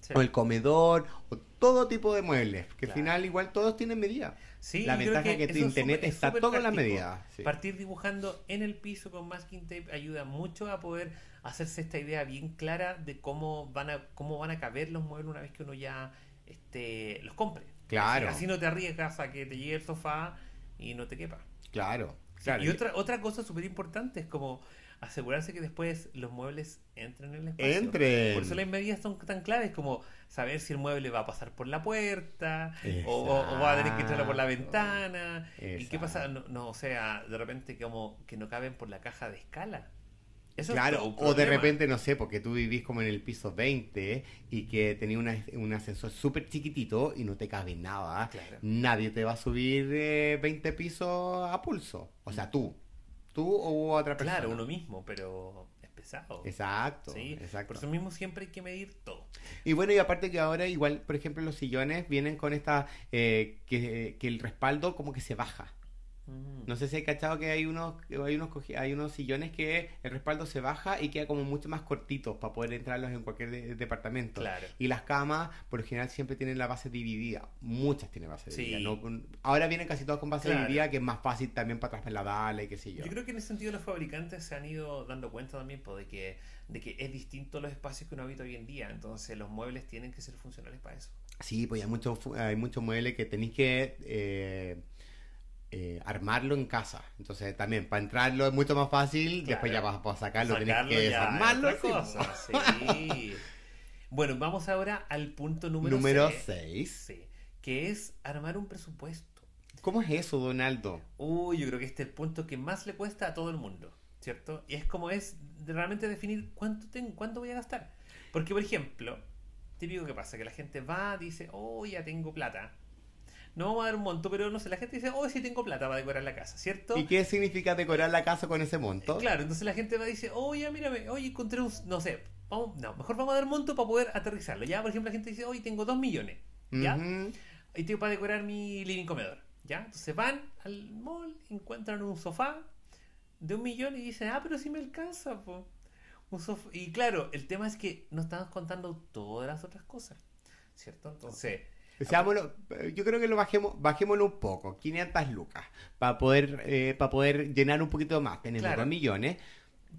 Sí. o el comedor o todo tipo de muebles, que Claro. al final igual todos tienen medidas. Sí, la ventaja que, eso que es internet es está todo en la práctico. medida. sí. Partir dibujando en el piso con masking tape ayuda mucho a poder hacerse esta idea bien clara de cómo van a cómo van a caber los muebles una vez que uno ya este, los compre. Claro. Así, así no te arriesgas a que te llegue el sofá y no te quepa. Claro, claro. y otra, otra cosa súper importante es como asegurarse que después los muebles entren en el espacio. Entren. Por eso las medidas son tan claves como saber si el mueble va a pasar por la puerta o, va a tener que entrar por la Exacto. ventana. ¿Y qué pasa? No, no, o sea, de repente como que no caben por la caja de escala. Eso es claro, o de repente, no sé, porque tú vivís como en el piso 20 y que tenía una- un ascensor súper chiquitito y no te cabe nada. Claro. Nadie te va a subir eh, 20 pisos a pulso. O sea, tú. Tú o otra persona. Claro, uno mismo, pero es pesado. Exacto, Sí, exacto. por eso mismo siempre hay que medir todo. Y bueno, y aparte que ahora igual, por ejemplo, los sillones vienen con esta, eh, que, que el respaldo como que se baja. No sé si hay cachado que hay unos, hay unos hay unos sillones que el respaldo se baja y queda como mucho más cortitos para poder entrarlos en cualquier de- departamento. Claro. Y las camas, por lo general, siempre tienen la base dividida. Muchas tienen base Sí. dividida. no ahora vienen casi todas con base Claro. dividida, que es más fácil también para trasladarla y qué sé yo. Yo creo que en ese sentido los fabricantes se han ido dando cuenta también po, de, que, de que es distinto los espacios que uno habita hoy en día. Entonces los muebles tienen que ser funcionales para eso. Sí, pues hay muchos hay muchos muebles que tenéis que eh, eh, armarlo en casa. Entonces también para entrarlo es mucho más fácil, Claro. después ya vas a sacarlo, Sacarlo que ya es desarmarlo. sí, sí. bueno, vamos ahora al punto número Número seis. 6. Sí, que es armar un presupuesto. ¿Cómo es eso, Donaldo? Uy, yo creo que este es el punto que más le cuesta a todo el mundo, ¿cierto? Y es como es realmente definir cuánto tengo, cuánto voy a gastar. Porque, por ejemplo, típico que pasa, que la gente va, dice, oh, ya tengo plata. No vamos a dar un monto, pero no sé, la gente dice, oh, sí tengo plata para decorar la casa, ¿cierto? ¿Y qué significa decorar la casa con ese monto? Claro, entonces la gente va y dice, oh, ya mírame, oye, encontré un, no sé, vamos, no, mejor vamos a dar monto para poder aterrizarlo. Ya, por ejemplo, la gente dice, oye, tengo dos millones, ¿ya? Y tengo para decorar mi living comedor, ¿ya? Entonces van al mall, encuentran un sofá de un millón y dicen, ah, pero sí me alcanza, po. Un sofá. Y claro, el tema es que no estamos contando todas las otras cosas, ¿cierto? Entonces, Seámoslo- yo creo que lo bajemos, bajémoslo un poco, 500 lucas, para poder, eh, para poder llenar un poquito más. Tenemos Claro. 2 millones.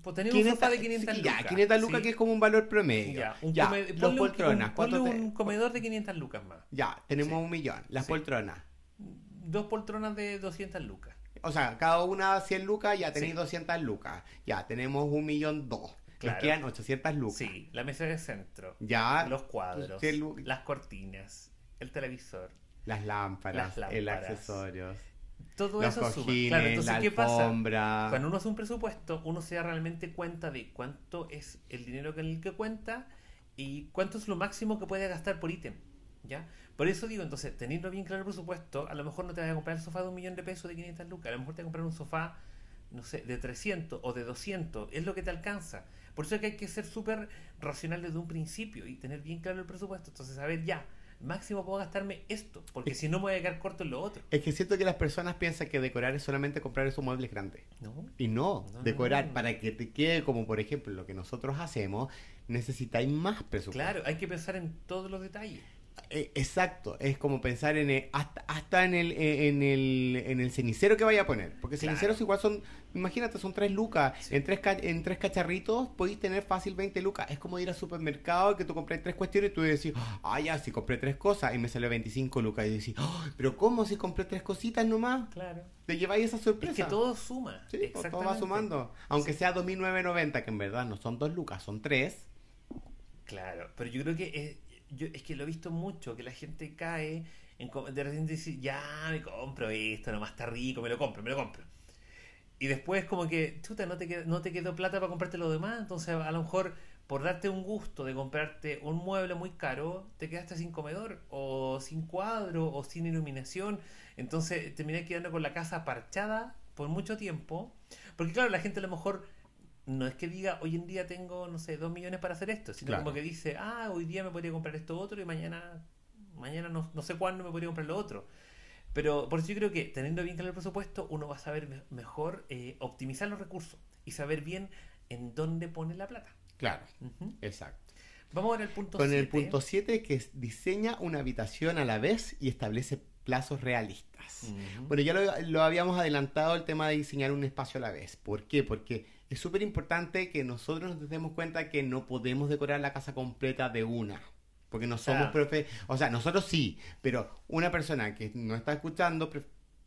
pues tener un sofá de 500 sí, lucas. Ya, 500 lucas ¿sí? que es como un valor promedio. Ya, un come- un- poltronas, un, ¿cuánto ponle te- un comedor de 500 lucas más. Ya, tenemos Sí. un millón. Las poltronas. Dos poltronas de 200 lucas. O sea, cada una 100 lucas, ya tenéis Sí. 200 lucas. Ya, tenemos un millón dos. Claro. Nos quedan 800 lucas. Sí, la mesa de centro, Ya. los cuadros, 100 lu- las cortinas, el televisor. Las lámparas, Las el accesorios. Todo Los eso suma. cojines, Claro, entonces, la ¿qué pasa? Cuando uno hace un presupuesto, uno se da realmente cuenta de cuánto es el dinero con el que cuenta y cuánto es lo máximo que puede gastar por ítem. ¿Ya? Por eso digo, entonces, teniendo bien claro el presupuesto, a lo mejor no te vas a comprar el sofá de un millón de pesos de 500 lucas, a lo mejor te vas a comprar un sofá, no sé, de 300 o de 200, es lo que te alcanza. Por eso es que hay que ser súper racional desde un principio y tener bien claro el presupuesto. Entonces, saber ya, máximo puedo gastarme esto, porque si no me voy a quedar corto en lo otro. Es que siento que las personas piensan que decorar es solamente comprar esos muebles grandes. ¿No? Y no, No, no, decorar no. para que te quede como por ejemplo lo que nosotros hacemos, necesitáis más presupuesto. Claro, hay que pensar en todos los detalles. Eh, exacto, es como pensar en el- hasta, hasta en el eh, en el en el cenicero que vaya a poner, porque Claro. ceniceros igual son, imagínate, son tres lucas, Sí. en tres en tres cacharritos podéis tener fácil 20 lucas, es como ir al supermercado que tú compras tres cuestiones y tú decís, ah ya, si compré tres cosas y me salió 25 lucas y decís, "Ah, pero ¿cómo si compré tres cositas nomás? Claro. Te lleváis esa sorpresa. Es que todo suma. Sí, pues, todo va sumando. Aunque sea 2.990, que en verdad no son dos lucas, son tres. Claro, pero yo creo que es, yo, es que lo he visto mucho, que la gente cae en de repente dice, ya me compro esto, nomás está rico, me lo compro, me lo compro. Y después como que, chuta, no te, qued- no te quedó plata para comprarte lo demás, entonces a lo mejor por darte un gusto de comprarte un mueble muy caro, te quedaste sin comedor, o sin cuadro, o sin iluminación, entonces terminé quedando con la casa parchada por mucho tiempo, porque claro, la gente a lo mejor no es que diga, hoy en día tengo, no sé, dos millones para hacer esto, sino Claro. como que dice, ah, hoy día me podría comprar esto otro y mañana, mañana no, no sé cuándo me podría comprar lo otro. Pero por eso yo creo que teniendo bien claro el presupuesto, uno va a saber me- mejor eh, optimizar los recursos y saber bien en dónde pone la plata. Claro, exacto. Vamos a ver el punto Con el siete. punto 7 que es diseña una habitación a la vez y establece plazos realistas. Ujú. Bueno, ya lo, lo habíamos adelantado el tema de diseñar un espacio a la vez. ¿Por qué? Porque es súper importante que nosotros nos demos cuenta que no podemos decorar la casa completa de una. Porque no somos profe... O sea, nosotros sí, pero una persona que no está escuchando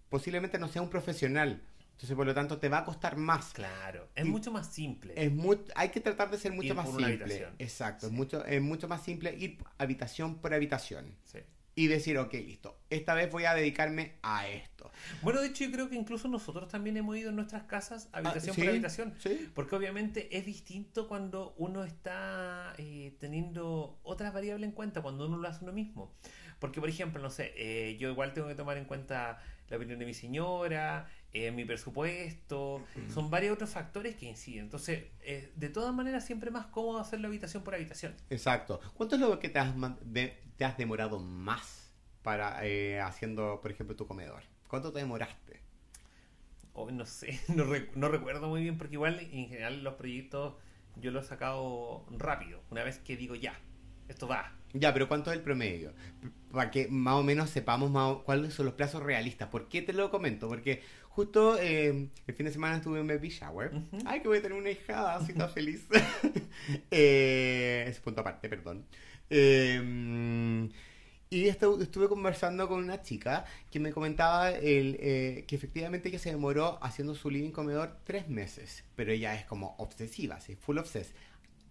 posiblemente no sea un profesional. Entonces, por lo tanto, te va a costar más. Claro, es Y- mucho más simple. Es muy, hay que tratar de ser mucho Ir más simple. habitación. Exacto, es Sí. mucho, es mucho más simple ir habitación por habitación. Sí. Y decir, ok, listo, esta vez voy a dedicarme a esto. Bueno, de hecho yo creo que incluso nosotros también hemos ido en nuestras casas habitación Ah, sí, por habitación. sí. Porque obviamente es distinto cuando uno está eh, teniendo otras variables en cuenta, cuando uno lo hace uno mismo. Porque, por ejemplo, no sé, eh, yo igual tengo que tomar en cuenta la opinión de mi señora, eh, mi presupuesto, son varios otros factores que inciden. Entonces, eh, de todas maneras, siempre más cómodo hacerlo habitación por habitación. Exacto. ¿Cuánto es lo que te has, de- te has demorado más para eh, haciendo, por ejemplo, tu comedor? ¿Cuánto te demoraste? O no sé, no, re- no recuerdo muy bien, porque igual en general los proyectos yo los he sacado rápido, una vez que digo ya, esto va. Ya, pero ¿cuánto es el promedio? Para que más o menos sepamos más o- cuáles son los plazos realistas. ¿Por qué te lo comento? Porque justo eh, el fin de semana estuve en baby shower. Ay, que voy a tener una hijada, así tan feliz. eh, ese punto aparte, perdón. Eh, y estu- estuve conversando con una chica que me comentaba el, eh, que efectivamente ella se demoró haciendo su living comedor tres meses. Pero ella es como obsesiva, sí, full obsessed.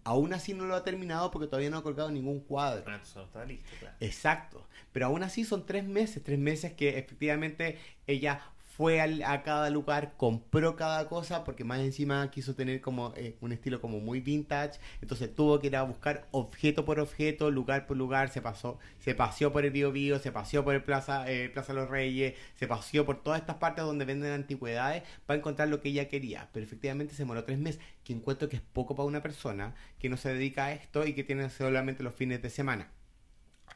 Aún así no lo ha terminado porque todavía no ha colgado ningún cuadro. Ah, no está listo, claro. Exacto. Pero aún así son tres meses, tres meses que efectivamente ella fue a cada lugar, compró cada cosa, porque más encima quiso tener como eh, un estilo como muy vintage, entonces tuvo que ir a buscar objeto por objeto, lugar por lugar, se pasó, se paseó por el Bio Bio, se paseó por el Plaza, eh, Plaza Los Reyes, se paseó por todas estas partes donde venden antigüedades para encontrar lo que ella quería, pero efectivamente se demoró tres meses, que encuentro que es poco para una persona que no se dedica a esto y que tiene solamente los fines de semana.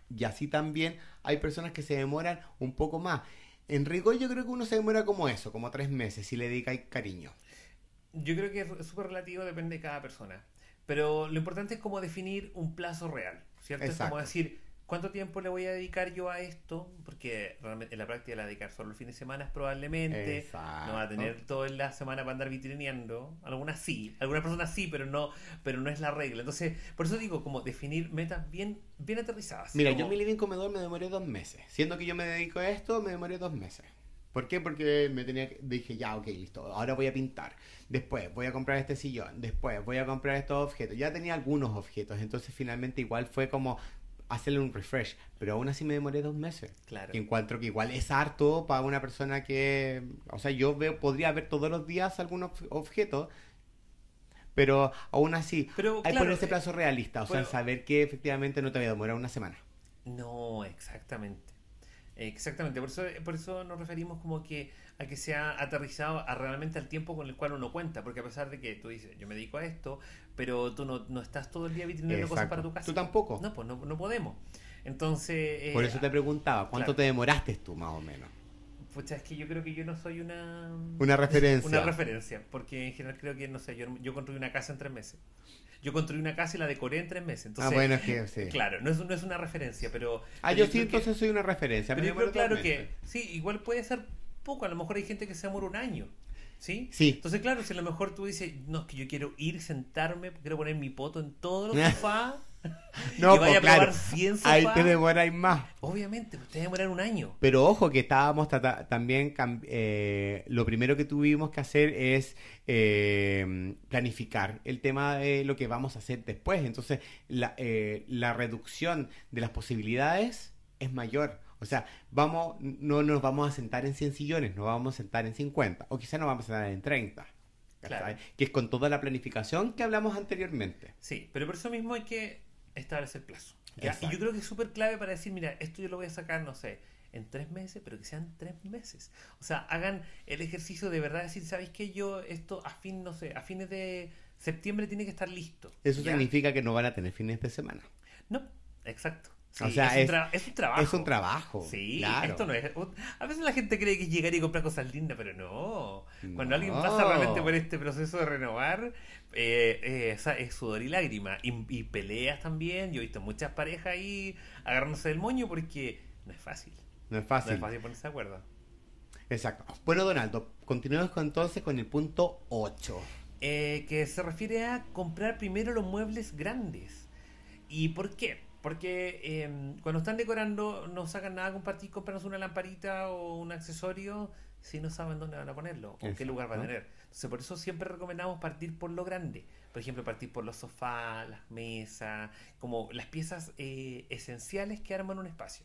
Y así también hay personas que se demoran un poco más. En rigor yo creo que uno se demora como eso, como tres meses, si le dedicáis cariño. Yo creo que es súper relativo, depende de cada persona. Pero lo importante es como definir un plazo real, ¿cierto? Es como decir, ¿cuánto tiempo le voy a dedicar yo a esto? Porque realmente en la práctica la dedicar solo el fin de semana probablemente Exacto. no va a tener toda la semana para andar vitrineando. Algunas sí, algunas personas sí, pero no, pero no es la regla. Entonces, por eso digo, como definir metas bien, bien aterrizadas. Mira, Como- yo en mi living comedor me demoré dos meses. Siendo que yo me dedico a esto, me demoré dos meses. ¿Por qué? Porque me tenía que- dije, ya, ok, listo, ahora voy a pintar. Después voy a comprar este sillón. Después voy a comprar estos objetos. Ya tenía algunos objetos, entonces finalmente igual fue como hacerle un refresh. Pero aún así me demoré dos meses. Claro. Que encuentro que igual es harto para una persona que... O sea, yo veo, podría ver todos los días algún ob- objeto. Pero aún así, Pero, hay que claro, ponerse eh, plazo realista. O sea, saber que efectivamente no te va a demorar una semana. No, exactamente. Exactamente, por eso, por eso nos referimos como que a que sea aterrizado a realmente al tiempo con el cual uno cuenta, porque a pesar de que tú dices, yo me dedico a esto, pero tú no, no estás todo el día vitrineando cosas para tu casa. Tú tampoco. No, pues no, no podemos. Entonces... eh, Por eso te preguntaba, ¿cuánto claro. te demoraste tú más o menos? Pucha, es que yo creo que yo no soy una... Una referencia. Una referencia, porque en general creo que, no sé, yo, yo construí una casa en tres meses. Yo construí una casa y la decoré en tres meses. Entonces, ah, bueno, es que sí. Claro, no es, no es una referencia, pero... Ah, pero yo sí, que- entonces soy una referencia. Pero yo creo, claro que sí, igual puede ser poco. A lo mejor hay gente que se demora un año. ¿Sí? Sí. Entonces, claro, si a lo mejor tú dices, no, es que yo quiero ir, sentarme, quiero poner mi poto en todos los sofás. No, y vaya pues, a probar claro, 100 ahí sofás. te demoráis más. Obviamente, pues te demorar un año. Pero ojo que estábamos también, eh, lo primero que tuvimos que hacer es eh, planificar el tema de lo que vamos a hacer después. Entonces, la, eh, la reducción de las posibilidades es mayor. O sea, vamos, no nos vamos a sentar en 100 sillones, nos vamos a sentar en 50, o quizá nos vamos a sentar en 30. ¿cachai? Claro. Que es con toda la planificación que hablamos anteriormente. Sí, pero por eso mismo hay que establecer plazo. ¿ya? Y yo creo que es súper clave para decir, mira, esto yo lo voy a sacar, no sé, en tres meses, pero que sean tres meses. O sea, hagan el ejercicio de verdad, decir, ¿sabéis que yo esto a fin, no sé, a fines de septiembre tiene que estar listo? Eso ¿ya? significa que no van a tener fines de semana. No, exacto. Sí, O sea, es, un es- tra- es un trabajo. Es un trabajo. Sí, claro. esto no es. A veces la gente cree que es llegar y comprar cosas lindas, pero no. Cuando No. alguien pasa realmente por este proceso de renovar, eh, eh, es sudor y lágrima. Y, y peleas también. Yo he visto muchas parejas ahí agarrándose del moño porque no es fácil. No es No fácil. es fácil ponerse de acuerdo. Exacto. Bueno, Donaldo, continuemos con- entonces con el punto 8. Eh, que se refiere a comprar primero los muebles grandes. ¿Y por qué? Porque eh, cuando están decorando no sacan nada a compartir, cómpranos una lamparita o un accesorio si no saben dónde van a ponerlo o qué Exacto. lugar va a tener. Entonces por eso siempre recomendamos partir por lo grande. Por ejemplo, partir por los sofás, las mesas, como las piezas eh, esenciales que arman un espacio.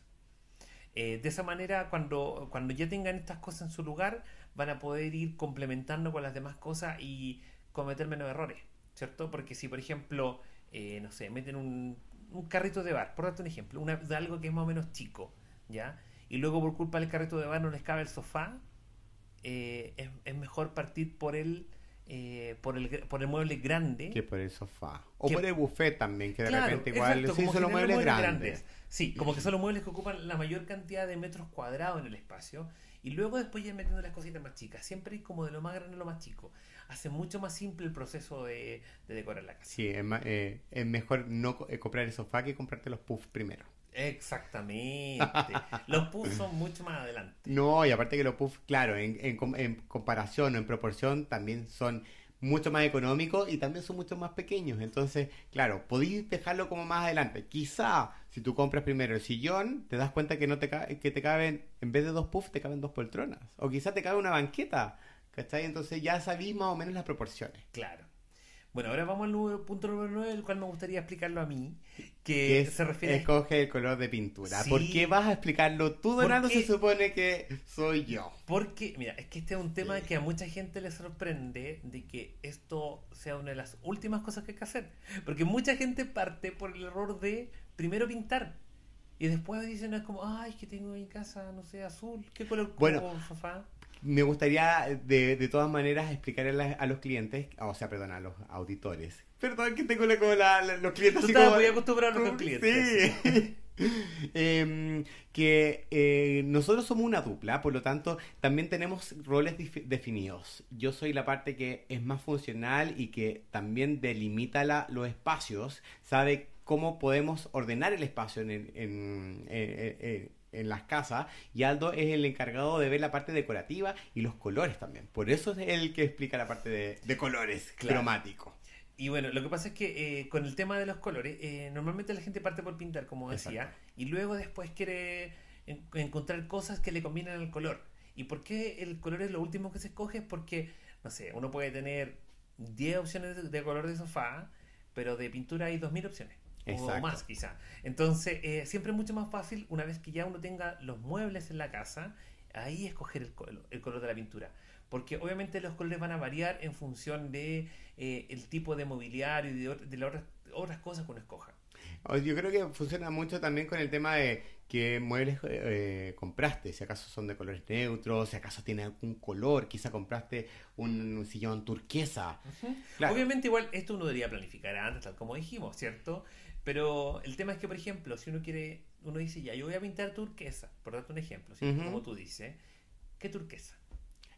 Eh, de esa manera, cuando, cuando ya tengan estas cosas en su lugar, van a poder ir complementando con las demás cosas y cometer menos errores, ¿cierto? Porque si, por ejemplo, eh, no sé, meten un, un carrito de bar, por darte un ejemplo, una, de algo que es más o menos chico, ¿ya? Y luego por culpa del carrito de bar no les cabe el sofá, eh, es, es mejor partir por el eh, por, el, por el mueble grande. Que por el sofá. O por el buffet también, que de Claro, repente igual exacto, sí son los muebles grandes. Sí, como que son los muebles que ocupan la mayor cantidad de metros cuadrados en el espacio. Y luego después ya metiendo las cositas más chicas. Siempre ir como de lo más grande a lo más chico. Hace mucho más simple el proceso de, de decorar la casa. Sí, es, ma- eh, es mejor no co- eh, comprar el sofá que comprarte los puffs primero. Exactamente. los puffs son mucho más adelante. No, y aparte que los puffs, claro, en, en en comparación o en proporción también son mucho más económicos y también son mucho más pequeños. Entonces, claro, podéis dejarlo como más adelante. Quizá si tú compras primero el sillón, te das cuenta que no te que te caben, en vez de dos puffs, te caben dos poltronas. O quizá te cabe una banqueta. ¿Cachai? Entonces ya sabéis más o menos las proporciones. Claro. Bueno, ahora vamos al número- punto número 9, el cual me gustaría explicarlo a mí. Que es, se refiere a escoge el color de pintura. Sí. ¿Por qué vas a explicarlo tú, Donaldo? Se supone que soy yo. Porque, mira, es que este es un tema Sí. que a mucha gente le sorprende de que esto sea una de las últimas cosas que hay que hacer. Porque mucha gente parte por el error de primero pintar. Y después dicen, es como, ay, es que tengo en mi casa, no sé, azul. ¿Qué color Bueno, como sofá? Me gustaría de, de todas maneras explicar a, a los clientes, o sea, perdón, a los auditores. Perdón que tengo la, como la- la- los clientes Tú así estabas como- muy acostumbrado a los clientes. Sí. Em, que eh, nosotros somos una dupla, por lo tanto también tenemos roles definidos. Yo soy la parte que es más funcional y que también delimita la- los espacios, sabe cómo podemos ordenar el espacio en, en- en- en- las casas y Aldo es el encargado de ver la parte decorativa y los colores también. Por eso es el que explica la parte de, de colores Claro. cromático. Y bueno, lo que pasa es que eh, con el tema de los colores, eh, normalmente la gente parte por pintar, como decía, Exacto. y luego después quiere en- encontrar cosas que le combinan al color. ¿Y por qué el color es lo último que se escoge? Es porque, no sé, uno puede tener 10 opciones de, de color de sofá, pero de pintura hay 2.000 opciones. O más quizá. Entonces, eh, siempre es mucho más fácil, una vez que ya uno tenga los muebles en la casa, ahí escoger el, col- el color de la pintura. Porque obviamente los colores van a variar en función de eh, el tipo de mobiliario y de, de las otras, otras cosas que uno escoja. O- Yo creo que funciona mucho también con el tema de qué muebles eh, compraste, si acaso son de colores neutros, si acaso tiene algún color, quizá compraste un sillón turquesa. Claro. Obviamente igual esto uno debería planificar antes, tal como dijimos, ¿cierto? Pero el tema es que, por ejemplo, si uno quiere, uno dice, ya, yo voy a pintar turquesa, por darte un ejemplo. Ujú. Como tú dices, ¿qué turquesa?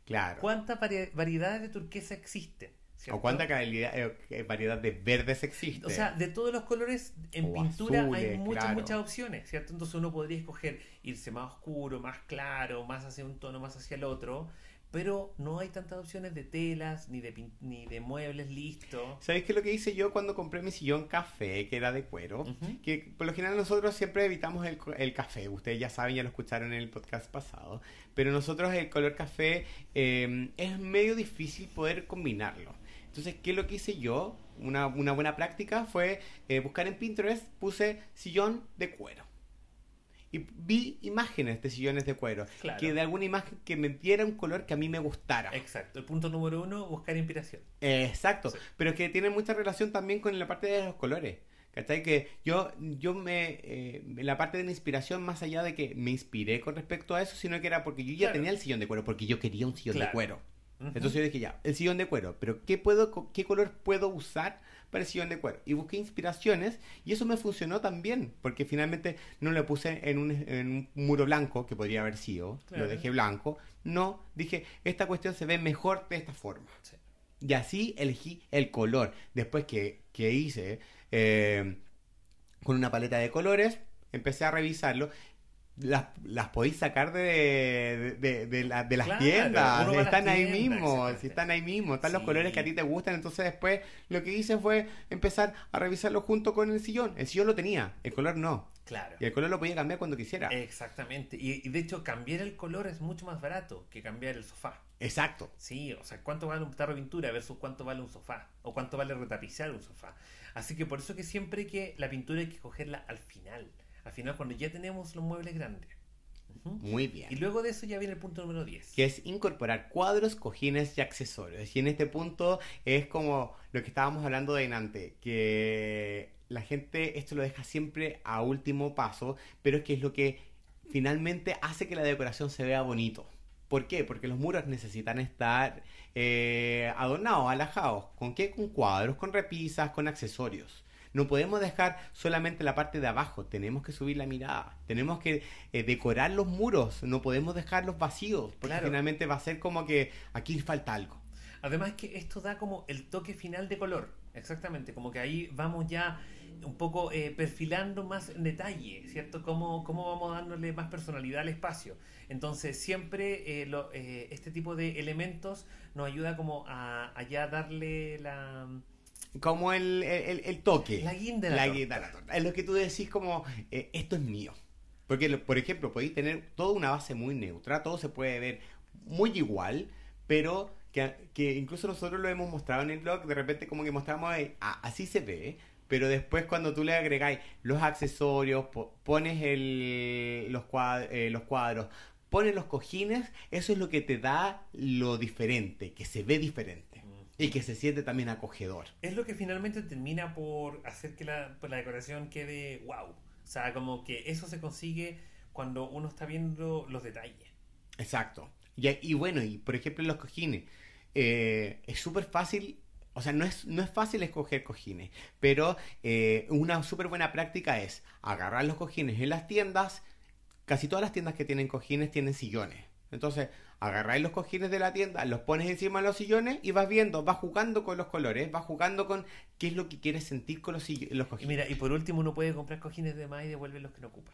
Claro. ¿Cuántas vari- variedades de turquesa existen? ¿cierto? O cuánta calidad, eh, variedad de verdes existe. O sea, de todos los colores en O pintura hay muchas, claro. muchas opciones, ¿cierto? Entonces uno podría escoger irse más oscuro, más claro, más hacia un tono, más hacia el otro, pero no hay tantas opciones de telas ni de, ni de muebles listos. ¿Sabéis qué es lo que hice yo cuando compré mi sillón café, que era de cuero? Ujú. Que por lo general nosotros siempre evitamos el, el café. Ustedes ya saben, ya lo escucharon en el podcast pasado. Pero nosotros el color café eh, es medio difícil poder combinarlo. Entonces, ¿qué es lo que hice yo? Una, una buena práctica fue eh, buscar en Pinterest, puse sillón de cuero. Y vi imágenes de sillones de cuero. Claro. Que de alguna imagen que me diera un color que a mí me gustara. Exacto. El punto número uno, buscar inspiración. Eh, Exacto, Sí. pero que tiene mucha relación también con la parte de los colores. ¿Cachai? Que yo, yo me. eh, la parte de la inspiración, más allá de que me inspiré con respecto a eso, sino que era porque yo ya Claro. tenía el sillón de cuero, porque yo quería un sillón Claro. de cuero. Entonces yo dije, ya, el sillón de cuero, pero ¿qué, puedo, ¿qué color puedo usar sillón de cuero? Y busqué inspiraciones y eso me funcionó también, porque finalmente no lo puse en un, en un muro blanco, que podría haber sido, Claro. lo dejé blanco. No, dije, esta cuestión se ve mejor de esta forma. Sí. Y así elegí el color. Después que, que hice eh, con una paleta de colores, empecé a revisarlo. Las, las podéis sacar de, de, de- la- de las Claro, tiendas. las Están ahí tiendas, mismo. Si están ahí mismo. Están los colores que a ti te gustan. Entonces después lo que hice fue empezar a revisarlo junto con el sillón. El sillón lo tenía. El color no. Claro. Y el color lo podía cambiar cuando quisiera. Exactamente. Y, y de hecho, cambiar el color es mucho más barato que cambiar el sofá. Exacto. Sí, o sea, ¿cuánto vale un tarro de pintura versus cuánto vale un sofá? O cuánto vale retapizar un sofá. Así que por eso que siempre que la pintura hay que cogerla al final. Al final, cuando ya tenemos los muebles grandes. Muy bien. Y luego de eso ya viene el punto número 10. que es incorporar cuadros, cojines y accesorios. Y en este punto es como lo que estábamos hablando de antes, que la gente esto lo deja siempre a último paso, pero es que es lo que finalmente hace que la decoración se vea bonito. ¿Por qué? Porque los muros necesitan estar eh, adornados, alajados. ¿Con qué? Con cuadros, con repisas, con accesorios. No podemos dejar solamente la parte de abajo, tenemos que subir la mirada, tenemos que eh, decorar los muros, no podemos dejarlos vacíos, porque Claro. finalmente va a ser como que aquí falta algo. Además que esto da como el toque final de color. Exactamente, como que ahí vamos ya un poco eh, perfilando más en detalle, ¿cierto? Cómo, cómo vamos dándole más personalidad al espacio. Entonces siempre eh, lo- eh, este tipo de elementos nos ayuda como a, a ya darle la, Como el, el- el toque. la guinda la guinda torta. Es lo que tú decís como, eh, esto es mío. Porque, por ejemplo, podéis tener toda una base muy neutra, todo se puede ver muy igual, pero que, que incluso nosotros lo hemos mostrado en el blog, de repente como que mostramos, eh, ah, así se ve, pero después cuando tú le agregáis los accesorios, po- pones el, los, cuad- eh, los cuadros, pones los cojines, eso es lo que te da lo diferente, que se ve diferente. Y que se siente también acogedor. Es lo que finalmente termina por hacer que la, pues, la decoración quede wow. O sea, como que eso se consigue cuando uno está viendo los detalles. Exacto. Y, y bueno, y por ejemplo los cojines. eh, es súper fácil, o sea, no es, no es fácil escoger cojines, pero eh, una súper buena práctica es agarrar los cojines en las tiendas. Casi todas las tiendas que tienen cojines tienen sillones. Entonces, agarráis los cojines de la tienda, los pones encima de los sillones y vas viendo, vas jugando con los colores, vas jugando con qué es lo que quieres sentir con los, los Y cojines. mira, y por último uno puede comprar cojines de más y devuelve los que no ocupa.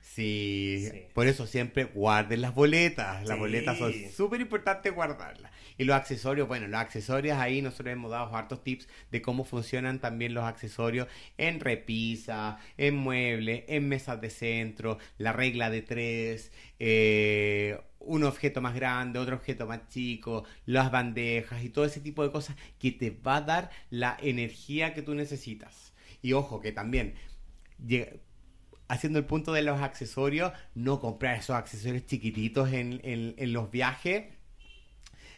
Sí, Sí. por eso siempre guarden las boletas. Las Sí. boletas son súper importantes guardarlas. Y los accesorios, bueno, los accesorios ahí nosotros hemos dado hartos tips de cómo funcionan también los accesorios en repisa, en muebles, en mesas de centro, la regla de tres, eh, un objeto más grande, otro objeto más chico, las bandejas y todo ese tipo de cosas que te va a dar la energía que tú necesitas. Y ojo que también haciendo el punto de los accesorios, no comprar esos accesorios chiquititos en, en- en los viajes.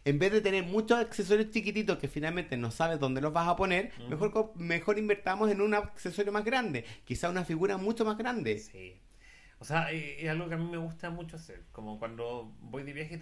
En vez de tener muchos accesorios chiquititos que finalmente no sabes dónde los vas a poner, mejor, co- mejor invertamos en un accesorio más grande, quizá una figura mucho más grande. Sí. O sea, eh, es algo que a mí me gusta mucho hacer. Como cuando voy de viaje,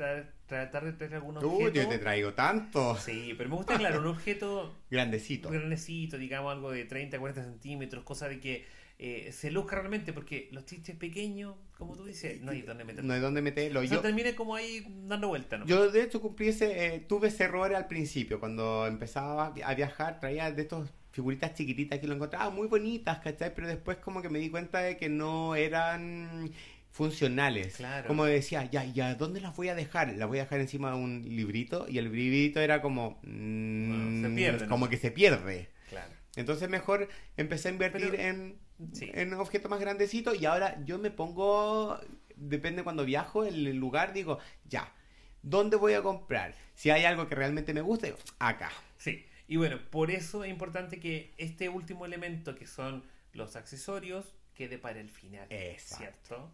tratar de traer algún Uy, objeto. yo te traigo tanto. Sí, pero me gusta, claro, un objeto Grandecito. grandecito, digamos algo de 30, 40 centímetros, cosa de que eh, se luzca realmente, porque los chistes pequeños, como tú dices, no hay donde meterlo. No hay dónde meterlo. o sea, Yo, termine como ahí dando vuelta, ¿no? Yo de hecho cumplí ese, eh, tuve ese error al principio, cuando empezaba a vi- a viajar, traía de estos figuritas chiquititas que lo encontraba muy bonitas, ¿cachai? Pero después como que me di cuenta de que no eran funcionales. Claro. Como decía, ya, ya, ¿dónde las voy a dejar? Las voy a dejar encima de un librito y el librito era como... mm, Bueno, se pierde, ¿no? Como que se pierde. Claro. Entonces mejor empecé a invertir Pero- en, sí. en objetos más grandecitos y ahora yo me pongo, depende cuando viajo, el lugar, digo, ya, ¿dónde voy a comprar? Si hay algo que realmente me guste, digo, acá. Sí, y bueno, por eso es importante que este último elemento, que son los accesorios, quede para el final. Exacto. ¿Cierto?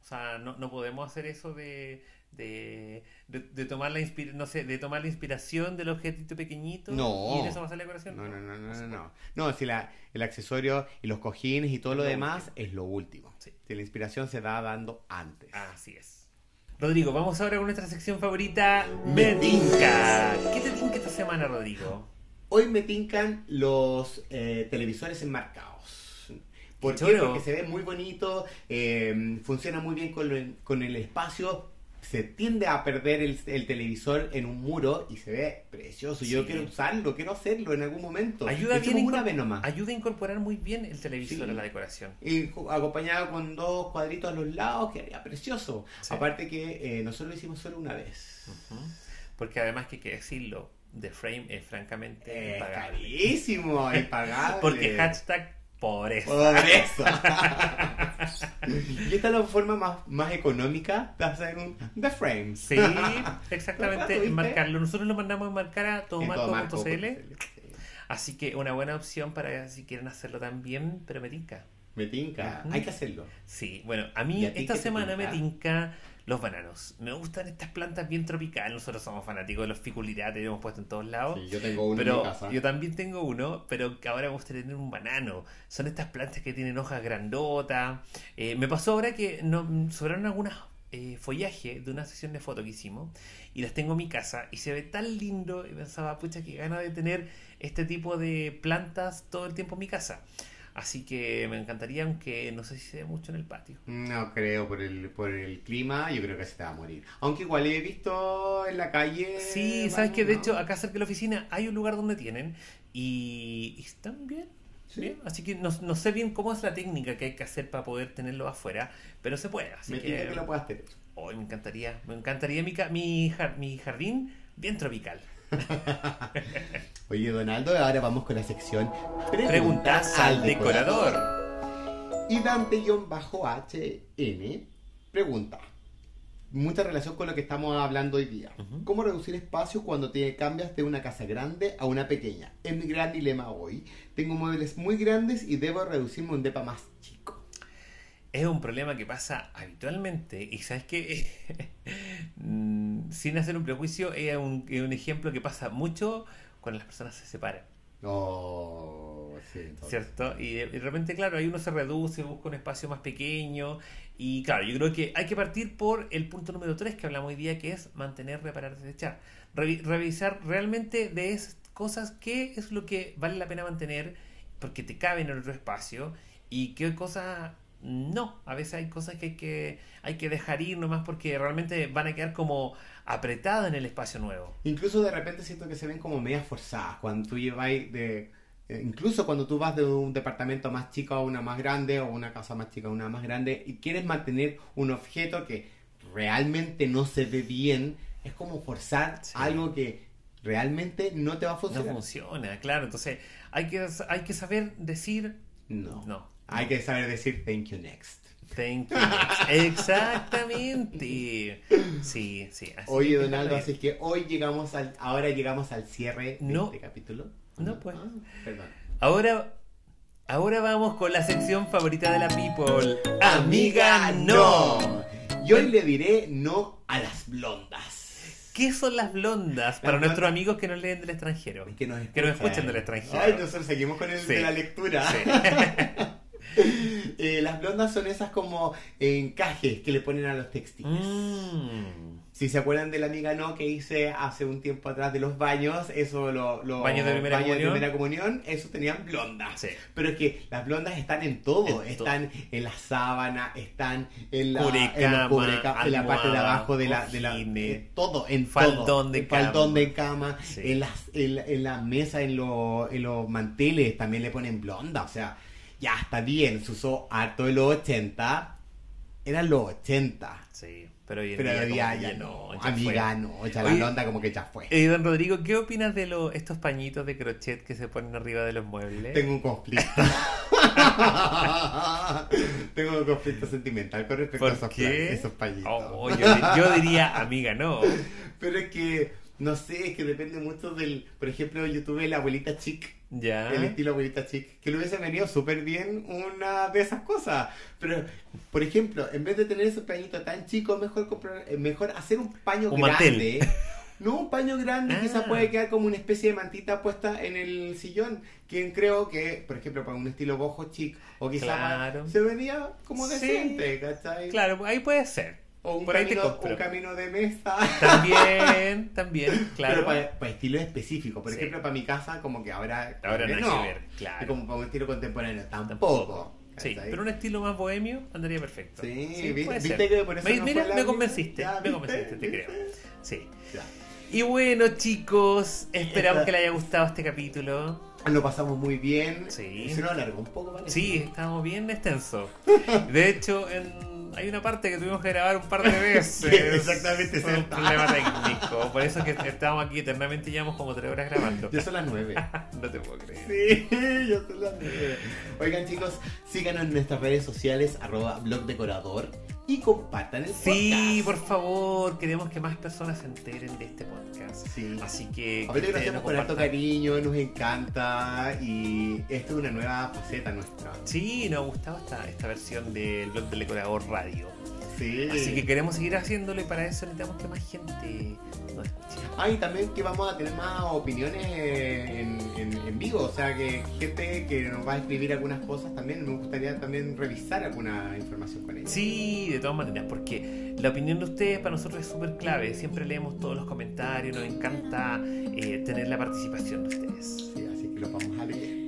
O sea, no, no podemos hacer eso de, de, de, de tomar la inspira- no sé, de tomar la inspiración del objetito pequeñito No. y en eso va a la decoración. No, no, no, no, no, no. si la, el accesorio y los cojines y todo Es lo lo demás último. es lo último. Sí. Si la inspiración se va dando antes. Así es. Rodrigo, vamos ahora con nuestra sección favorita, Me Medinca. ¿Qué te tinca esta semana, Rodrigo? Hoy me tincan los eh, televisores enmarcados. ¿Por qué? Porque se ve muy bonito, eh, funciona muy bien con, lo- con el espacio. Se tiende a perder el, el televisor en un muro y se ve precioso. Yo quiero usarlo, quiero hacerlo en algún momento. Ayuda, bien una vez nomás. ayuda a incorporar muy bien el televisor Sí. a la decoración. Y co- acompañado con dos cuadritos a los lados, quedaría precioso. Sí. Aparte que eh, nosotros lo hicimos solo una vez. Porque además que hay que decirlo, The Frame es francamente impagable. carísimo, impagable. Porque hashtag pobreza. Pobreza. y esta es la forma más, más económica de hacer un The Frames. Sí, exactamente, enmarcarlo. Nosotros lo mandamos a enmarcar a todomarco.cl. Así que una buena opción para si quieren hacerlo también, pero me tinca. Me tinca. Hay que hacerlo. Sí, bueno, a ¿Y mí a esta qué semana me tinca? los bananos. Me gustan estas plantas bien tropicales. Nosotros somos fanáticos de los ficulirates, hemos puesto en todos lados. Sí, yo tengo uno pero en mi casa. yo también tengo uno, pero ahora me gustaría tener un banano. Son estas plantas que tienen hojas grandotas. Eh, me pasó ahora que no, sobraron algunas eh, follaje de una sesión de foto que hicimos y las tengo en mi casa y se ve tan lindo y pensaba, pucha, que gana de tener este tipo de plantas todo el tiempo en mi casa. Así que me encantaría, aunque no sé si se ve mucho en el patio. No creo, por el, por el clima, yo creo que se te va a morir. Aunque igual he visto en la calle. Sí, sabes que de hecho acá cerca de la oficina hay un lugar donde tienen y, y están bien. Sí. bien. Así que no, no sé bien cómo es la técnica que hay que hacer para poder tenerlo afuera, pero se puede. Así Me que, que lo puedas tener. Hoy me encantaría, me encantaría mi, ca- mi, mi jardín bien tropical. Oye, Donaldo, ahora vamos con la sección Preguntas al decorador. Y Dante-HN pregunta. Mucha relación con lo que estamos hablando hoy día. ¿Cómo reducir espacio cuando te cambias de una casa grande a una pequeña? Es mi gran dilema hoy. Tengo muebles muy grandes y debo reducirme un depa más. Es un problema que pasa habitualmente y sabes que sin hacer un prejuicio es un, es un ejemplo que pasa mucho cuando las personas se separan. Oh, sí, entonces. ¿Cierto? Y de, de repente, claro, ahí uno se reduce, busca un espacio más pequeño. Y claro, yo creo que hay que partir por el punto número 3 que hablamos hoy día, que es mantener, reparar, desechar. Revi- revisar realmente de esas cosas qué es lo que vale la pena mantener porque te caben en otro espacio y qué cosas no. A veces hay cosas que hay que, hay que dejar ir nomás porque realmente van a quedar como apretadas en el espacio nuevo. Incluso de repente siento que se ven como medias forzadas cuando tú lleváis de... eh, Incluso cuando tú vas de un departamento más chico a una más grande o una casa más chica a una más grande y quieres mantener un objeto que realmente no se ve bien, es como forzar Sí. algo que realmente no te va a No funcionar. funciona, claro. Entonces hay que, hay que saber decir No. no. Hay que saber decir thank you next. Thank you. Exactamente. Sí, sí. así Oye, Donaldo, así que hoy llegamos al, ahora llegamos al cierre de No. este capítulo. No, pues. Ah, perdón. Ahora, ahora vamos con la sección favorita de la People. Amiga, no. Y hoy le diré no a las blondas. ¿Qué son las blondas para blondas- nuestros amigos que nos leen del extranjero? Que nos Que nos escuchen del extranjero. Ay, nosotros seguimos con el Sí. de la lectura. Sí. Eh, las blondas son esas como encajes que le ponen a los textiles. Mm. Si se acuerdan de la amiga no que hice hace un tiempo atrás de los baños, eso lo, lo- Baños de primera comunión. primera comunión, eso tenían blondas. Sí. Pero es que las blondas están en todo, En están en la sábana, están en la, en la, cubreca- en la parte de abajo de la, de la en todo, en faldón todo. de En faldón cama. de cama, Sí. en las, en, la- en la mesa, en, lo- en los manteles también le ponen blonda, o sea, ya está bien, se usó harto de los 80, eran los 80. Sí, pero hoy en Pero día, día ya no, ya amiga, fue. no, ya la blonda como que ya fue. Eh, don Rodrigo, ¿qué opinas de lo- estos pañitos de crochet que se ponen arriba de los muebles? Tengo un conflicto. Tengo un conflicto sentimental con respecto a ¿Por esos, esos pañitos. Oh, yo, di- yo diría, amiga, no. Pero es que, no sé, es que depende mucho del... Por ejemplo, yo tuve la abuelita chic, Ya. el estilo abuelita chic, que le hubiese venido súper bien una de esas cosas. Pero, por ejemplo, en vez de tener esos pañitos tan chicos, mejor comprar, eh, mejor hacer un paño Un grande. mantel. No, un paño grande, Ah. quizás puede quedar como una especie de mantita puesta en el sillón. Quien creo que, por ejemplo, para un estilo boho chic o quizás Claro. se vería como Sí. decente, ¿cachai? Claro, ahí puede ser. O un, camino, compro. un camino de mesa. También, también, claro. Pero para, para estilos específicos. Por Sí. ejemplo, para mi casa, como que ahora. Ahora no hay que ver, claro. Y como para un estilo contemporáneo, tampoco. Tampoco. Sí, pero un estilo más bohemio andaría perfecto. Sí, vi- ser. viste que por eso Me- no Mira, me convenciste, Ya, me convenciste, te creo. Sí. Ya. Y bueno, chicos, esperamos Esta- que les haya gustado este capítulo. Lo pasamos muy bien. Sí. Se nos alargó un poco, parece. Sí, estábamos bien extensos. De hecho, en- hay una parte que tuvimos que grabar un par de veces. Exactamente, Fue un problema técnico. Por eso es que estamos aquí eternamente, llevamos como tres horas grabando. Ya son las nueve. No te puedo creer. Sí, ya son las nueve. Oigan chicos, síganos en nuestras redes sociales, arroba blogdecorador. Y compartan el Sí, podcast. por favor, queremos que más personas se enteren de este podcast. Sí. Así que. Hacemos nos con harto compartan. cariño, nos encanta y esto es una nueva faceta nuestra. Sí, nos ha gustado esta, esta versión del blog del decorador radio. Sí. Así que queremos seguir haciéndolo y para eso necesitamos que más gente. Ah, y también que vamos a tener más opiniones en, en- en vivo, o sea que gente que nos va a escribir algunas cosas también, me gustaría también revisar alguna información con ellos. Sí, de todas maneras, porque la opinión de ustedes para nosotros es súper clave. Siempre leemos todos los comentarios, nos encanta eh, tener la participación de ustedes. Sí, así que lo vamos a leer.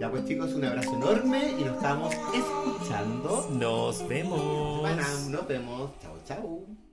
Ya pues chicos, un abrazo enorme y nos estamos escuchando. Nos vemos. Nos vemos. Chao, chao.